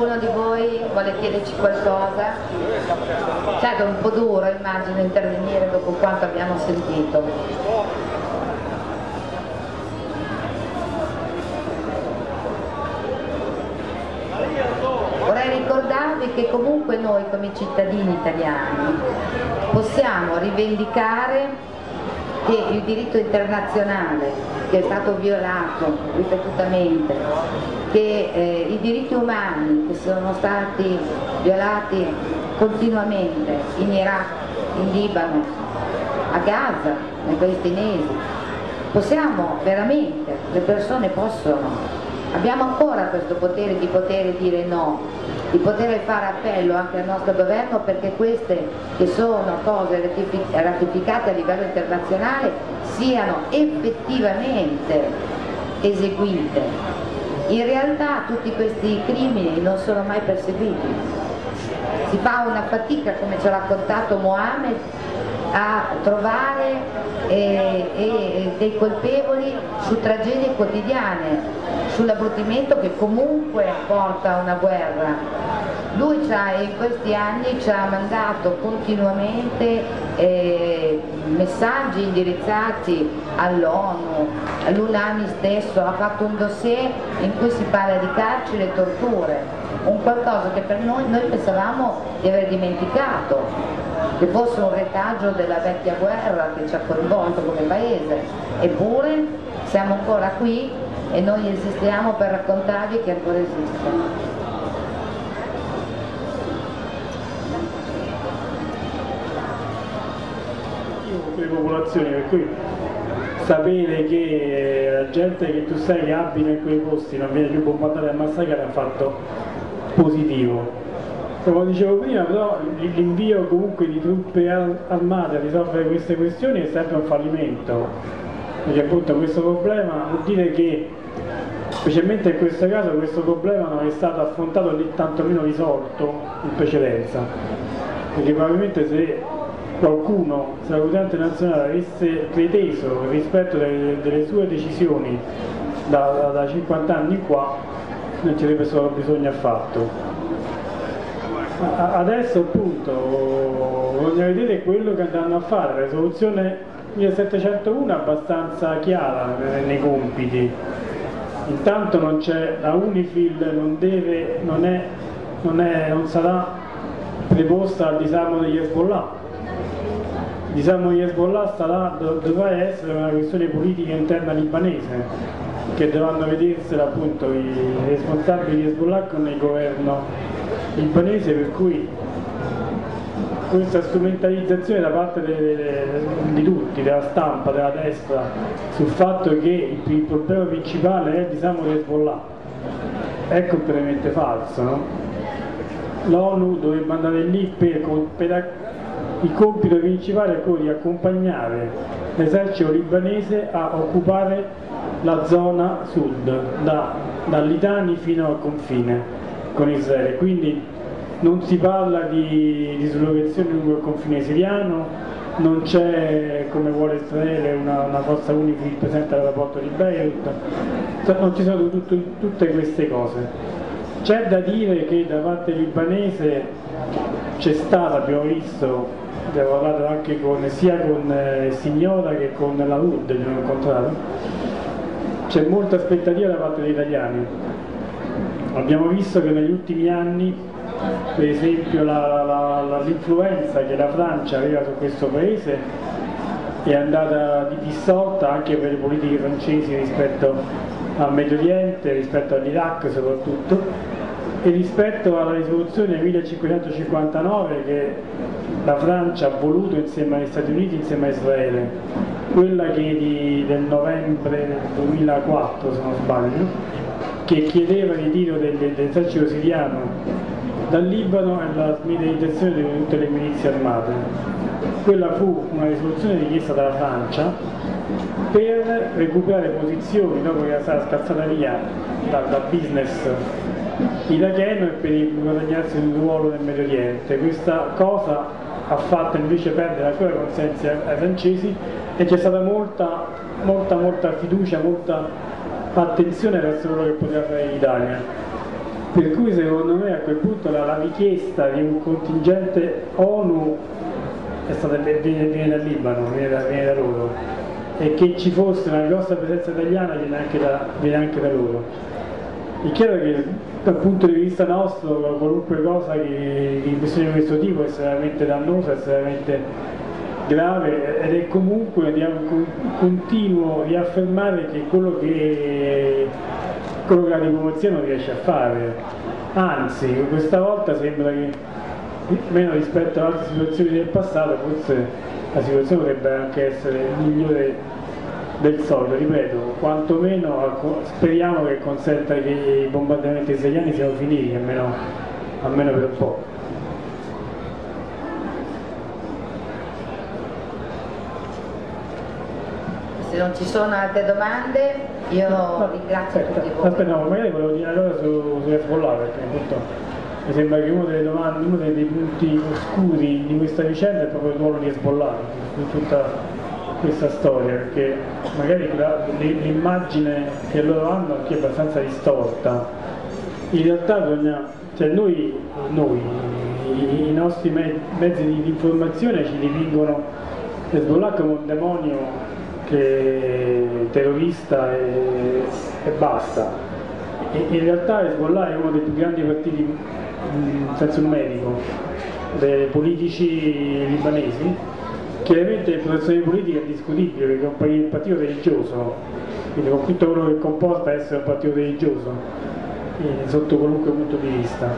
Qualcuno di voi vuole chiederci qualcosa? Certo, è un po' duro immagino intervenire dopo quanto abbiamo sentito. Maria, contavi che comunque noi come cittadini italiani possiamo rivendicare che il diritto internazionale che è stato violato ripetutamente, che eh, i diritti umani che sono stati violati continuamente in Iraq, in Libano, a Gaza, nei palestinesi, possiamo veramente, le persone possono Abbiamo ancora questo potere di poter dire no, di poter fare appello anche al nostro governo perché queste che sono cose ratificate a livello internazionale siano effettivamente eseguite. In realtà tutti questi crimini non sono mai perseguiti. Si fa una fatica, come ci ha raccontato Mohamed, a trovare eh, eh, dei colpevoli su tragedie quotidiane, sull'abbruttimento che comunque porta a una guerra. Lui in questi anni ci ha mandato continuamente eh, messaggi indirizzati all'ONU, all'UNAMI stesso, ha fatto un dossier in cui si parla di carcere e torture, un qualcosa che per noi, noi pensavamo di aver dimenticato, che fosse un retaggio della vecchia guerra che ci ha coinvolto come paese, eppure siamo ancora qui e noi esistiamo per raccontarvi che ancora esiste. Le popolazioni, per cui sapere che la gente che tu sai che abita in quei posti non viene più bombardata e massacrata è un fatto positivo. Come dicevo prima, però l'invio comunque di truppe armate a risolvere queste questioni è sempre un fallimento, perché appunto questo problema vuol dire che, specialmente in questo caso, questo problema non è stato affrontato né tantomeno risolto in precedenza, perché probabilmente se qualcuno, se la comunità internazionale avesse preteso il rispetto delle, delle sue decisioni da, da, da 50 anni qua, non ci avrebbe stato bisogno affatto. Adesso appunto voglio vedere quello che andranno a fare, la risoluzione 1701 è abbastanza chiara nei compiti, intanto non c'è, la Unifil non, deve, non, è, non, è, non sarà preposta al disarmo degli Hezbollah, disarmo degli Hezbollah sarà, dovrà essere una questione politica interna libanese che dovranno vedersela appunto i responsabili di Hezbollah con il governo libanese per cui questa strumentalizzazione da parte de, de, di tutti, della stampa, della destra, sul fatto che il, il problema principale è il disarmo di Hezbollah è completamente falso. No? L'ONU dovrebbe andare lì per, per il compito principale è quello di accompagnare l'esercito libanese a occupare la zona sud, da, dall'Itani fino al confine con Israele, quindi non si parla di dislocazione lungo il confine siriano, non c'è come vuole Israele una, una forza unica presente all'aeroporto di Beirut, non ci sono tutto, tutte queste cose. C'è da dire che da parte libanese c'è stata, abbiamo visto, abbiamo parlato anche con, sia con eh, Signora che con la Lud, che abbiamo incontrato, c'è molta aspettativa da parte degli italiani. Abbiamo visto che negli ultimi anni, per esempio, l'influenza che la Francia aveva su questo paese è andata di dissolta anche per le politiche francesi rispetto al Medio Oriente, rispetto all'Iraq soprattutto, e rispetto alla risoluzione 1559 che la Francia ha voluto insieme agli Stati Uniti, insieme a Israele, quella che di, del novembre 2004 se non sbaglio, che chiedeva il ritiro dell'esercito siriano dal Libano e la smilitarizzazione di tutte le milizie armate. Quella fu una risoluzione richiesta dalla Francia per recuperare posizioni dopo che era stata scazzata via dal, dal business iracheno e per guadagnarsi un ruolo nel Medio Oriente. Questa cosa ha fatto invece perdere ancora consensi ai francesi e c'è stata molta, molta, molta fiducia, molta attenzione verso quello che poteva fare l'Italia. Per cui secondo me a quel punto la, la richiesta di un contingente ONU stata, viene, viene dal Libano, viene da, viene da, loro e che ci fosse una grossa presenza italiana viene anche da, viene anche da loro. È chiaro che dal punto di vista nostro qualunque cosa che questione di questo tipo è estremamente dannosa, estremamente grave ed è comunque continuo riaffermare che quello che, quello che la diplomazia non riesce a fare, anzi questa volta sembra che meno rispetto ad altre situazioni del passato forse la situazione potrebbe anche essere migliore del solito, ripeto, quantomeno speriamo che consenta che i bombardamenti israeliani siano finiti, almeno, almeno per un po'. Se non ci sono altre domande, io no, ringrazio aspetta, tutti voi. Aspetta, no, magari volevo dire una cosa su, su Hezbollah, perché appunto mi sembra che uno, domande, uno dei punti oscuri di questa vicenda è proprio il ruolo di Hezbollah, tutta questa storia perché magari l'immagine che loro hanno è abbastanza distorta. In realtà bisogna cioè noi, noi i, i, nostri me, mezzi di, informazione ci dipingono Hezbollah come un demonio che terrorista e, e basta. E, in realtà Hezbollah è uno dei più grandi partiti in senso numerico dei politici libanesi Chiaramente la posizione politica è discutibile perché è un partito religioso, quindi con tutto quello che comporta essere un partito religioso, sotto qualunque punto di vista.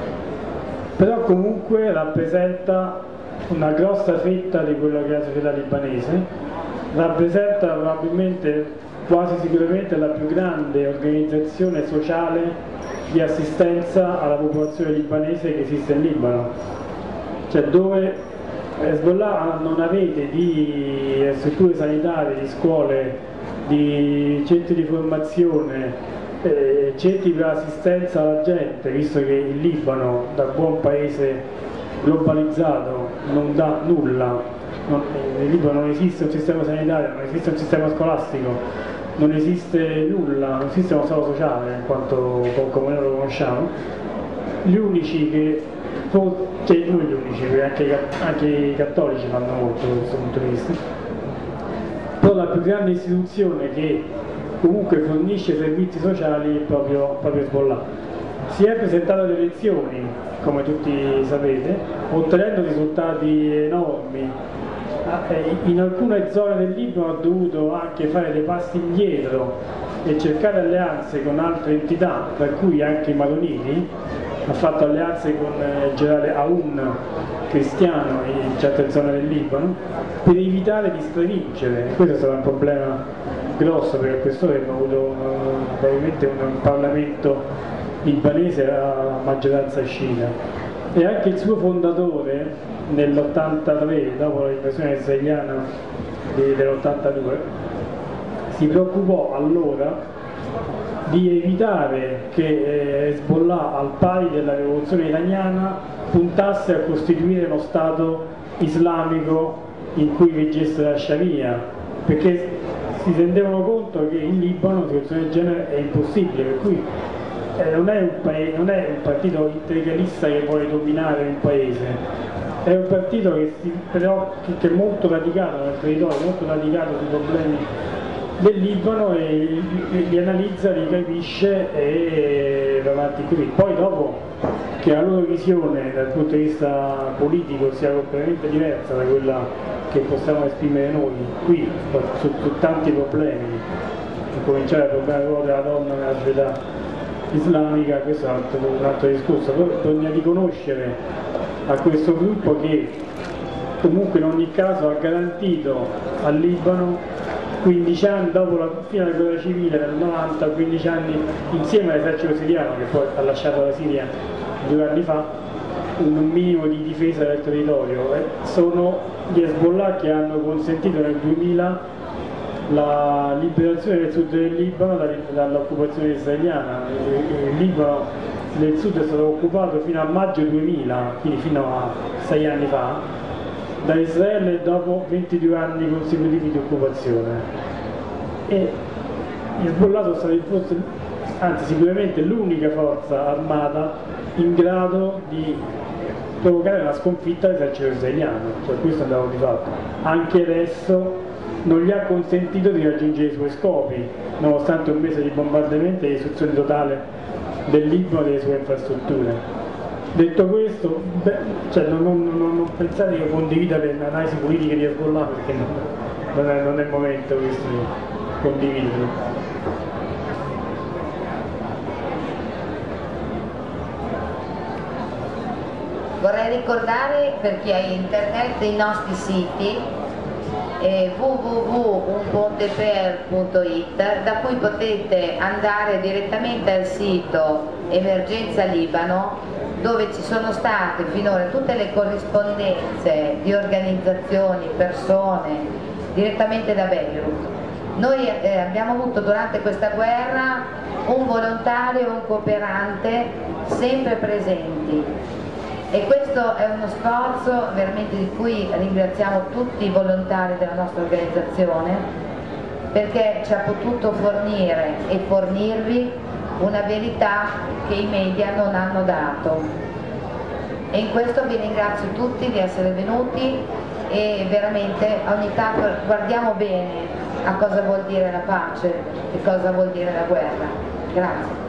Però comunque rappresenta una grossa fetta di quello che è la società libanese, rappresenta probabilmente quasi sicuramente la più grande organizzazione sociale di assistenza alla popolazione libanese che esiste in Libano, cioè dove Hezbollah non avete di strutture sanitarie, di scuole, di centri di formazione, eh, centri per assistenza alla gente, visto che il Libano, da buon paese globalizzato, non dà nulla, non, in Libano non esiste un sistema sanitario, non esiste un sistema scolastico, non esiste nulla, non esiste uno stato sociale, in quanto come lo conosciamo. Gli unici che cioè noi gli unici, anche, anche i cattolici fanno molto da questo punto di vista. Però la più grande istituzione che comunque fornisce servizi sociali è proprio, proprio Hezbollah. Si è presentato alle elezioni, come tutti sapete, ottenendo risultati enormi. Ah, eh, in alcune zone del Libano ha dovuto anche fare dei passi indietro e cercare alleanze con altre entità, tra cui anche i maroniti, ha fatto alleanze con eh, il generale Aoun cristiano in certe zone del Libano per evitare di stravincere questo è stato un problema grosso perché a quest'ora abbiamo avuto uh, probabilmente un, un Parlamento libanese a maggioranza sciita e anche il suo fondatore nell'83 dopo l'invasione israeliana dell'82 si preoccupò allora di evitare che eh, Hezbollah, al pari della rivoluzione iraniana, puntasse a costituire uno Stato islamico in cui reggesse la Sharia, perché si rendevano conto che in Libano una situazione del genere è impossibile, per cui eh, non, è paese, non, è un partito integralista che vuole dominare un paese, è un partito che, si, però, che è molto radicato nel territorio, molto radicato sui problemi del Libano e li analizza, li capisce e va avanti così. Poi dopo che la loro visione dal punto di vista politico sia completamente diversa da quella che possiamo esprimere noi qui su, su tanti problemi, a cominciare dal problema della donna nella società islamica, questo è un altro, un altro discorso, però bisogna riconoscere a questo gruppo che comunque in ogni caso ha garantito al Libano 15 anni dopo la fine della guerra civile nel 90, 15 anni insieme all'esercito siriano che poi ha lasciato la Siria due anni fa, un minimo di difesa del territorio. Sono gli Hezbollah che hanno consentito nel 2000 la liberazione del sud del Libano dall'occupazione israeliana. Il Libano del sud è stato occupato fino a maggio 2000, quindi fino a sei anni fa, da Israele dopo 22 anni consecutivi di occupazione e Hezbollah sono stati forse, anzi sicuramente l'unica forza armata in grado di provocare una sconfitta all'esercito israeliano, cioè questo è andato di fatto. Anche adesso non gli ha consentito di raggiungere i suoi scopi, nonostante un mese di bombardamenti e di istruzione totale del Libano e delle sue infrastrutture. Detto questo, beh, cioè non, non, non, pensate che condivida le analisi politiche di Hezbollah perché non, è, non è il momento questo di condividerlo. Vorrei ricordare per chi ha internet i nostri siti eh, www.unponteper.it da cui potete andare direttamente al sito Emergenza Libano dove ci sono state finora tutte le corrispondenze di organizzazioni, persone direttamente da Beirut. Noi eh, abbiamo avuto durante questa guerra un volontario e un cooperante sempre presenti e questo è uno sforzo veramente di cui ringraziamo tutti i volontari della nostra organizzazione perché ci ha potuto fornire e fornirvi una verità che i media non hanno dato e in questo vi ringrazio tutti di essere venuti e veramente ogni tanto guardiamo bene a cosa vuol dire la pace e cosa vuol dire la guerra. Grazie.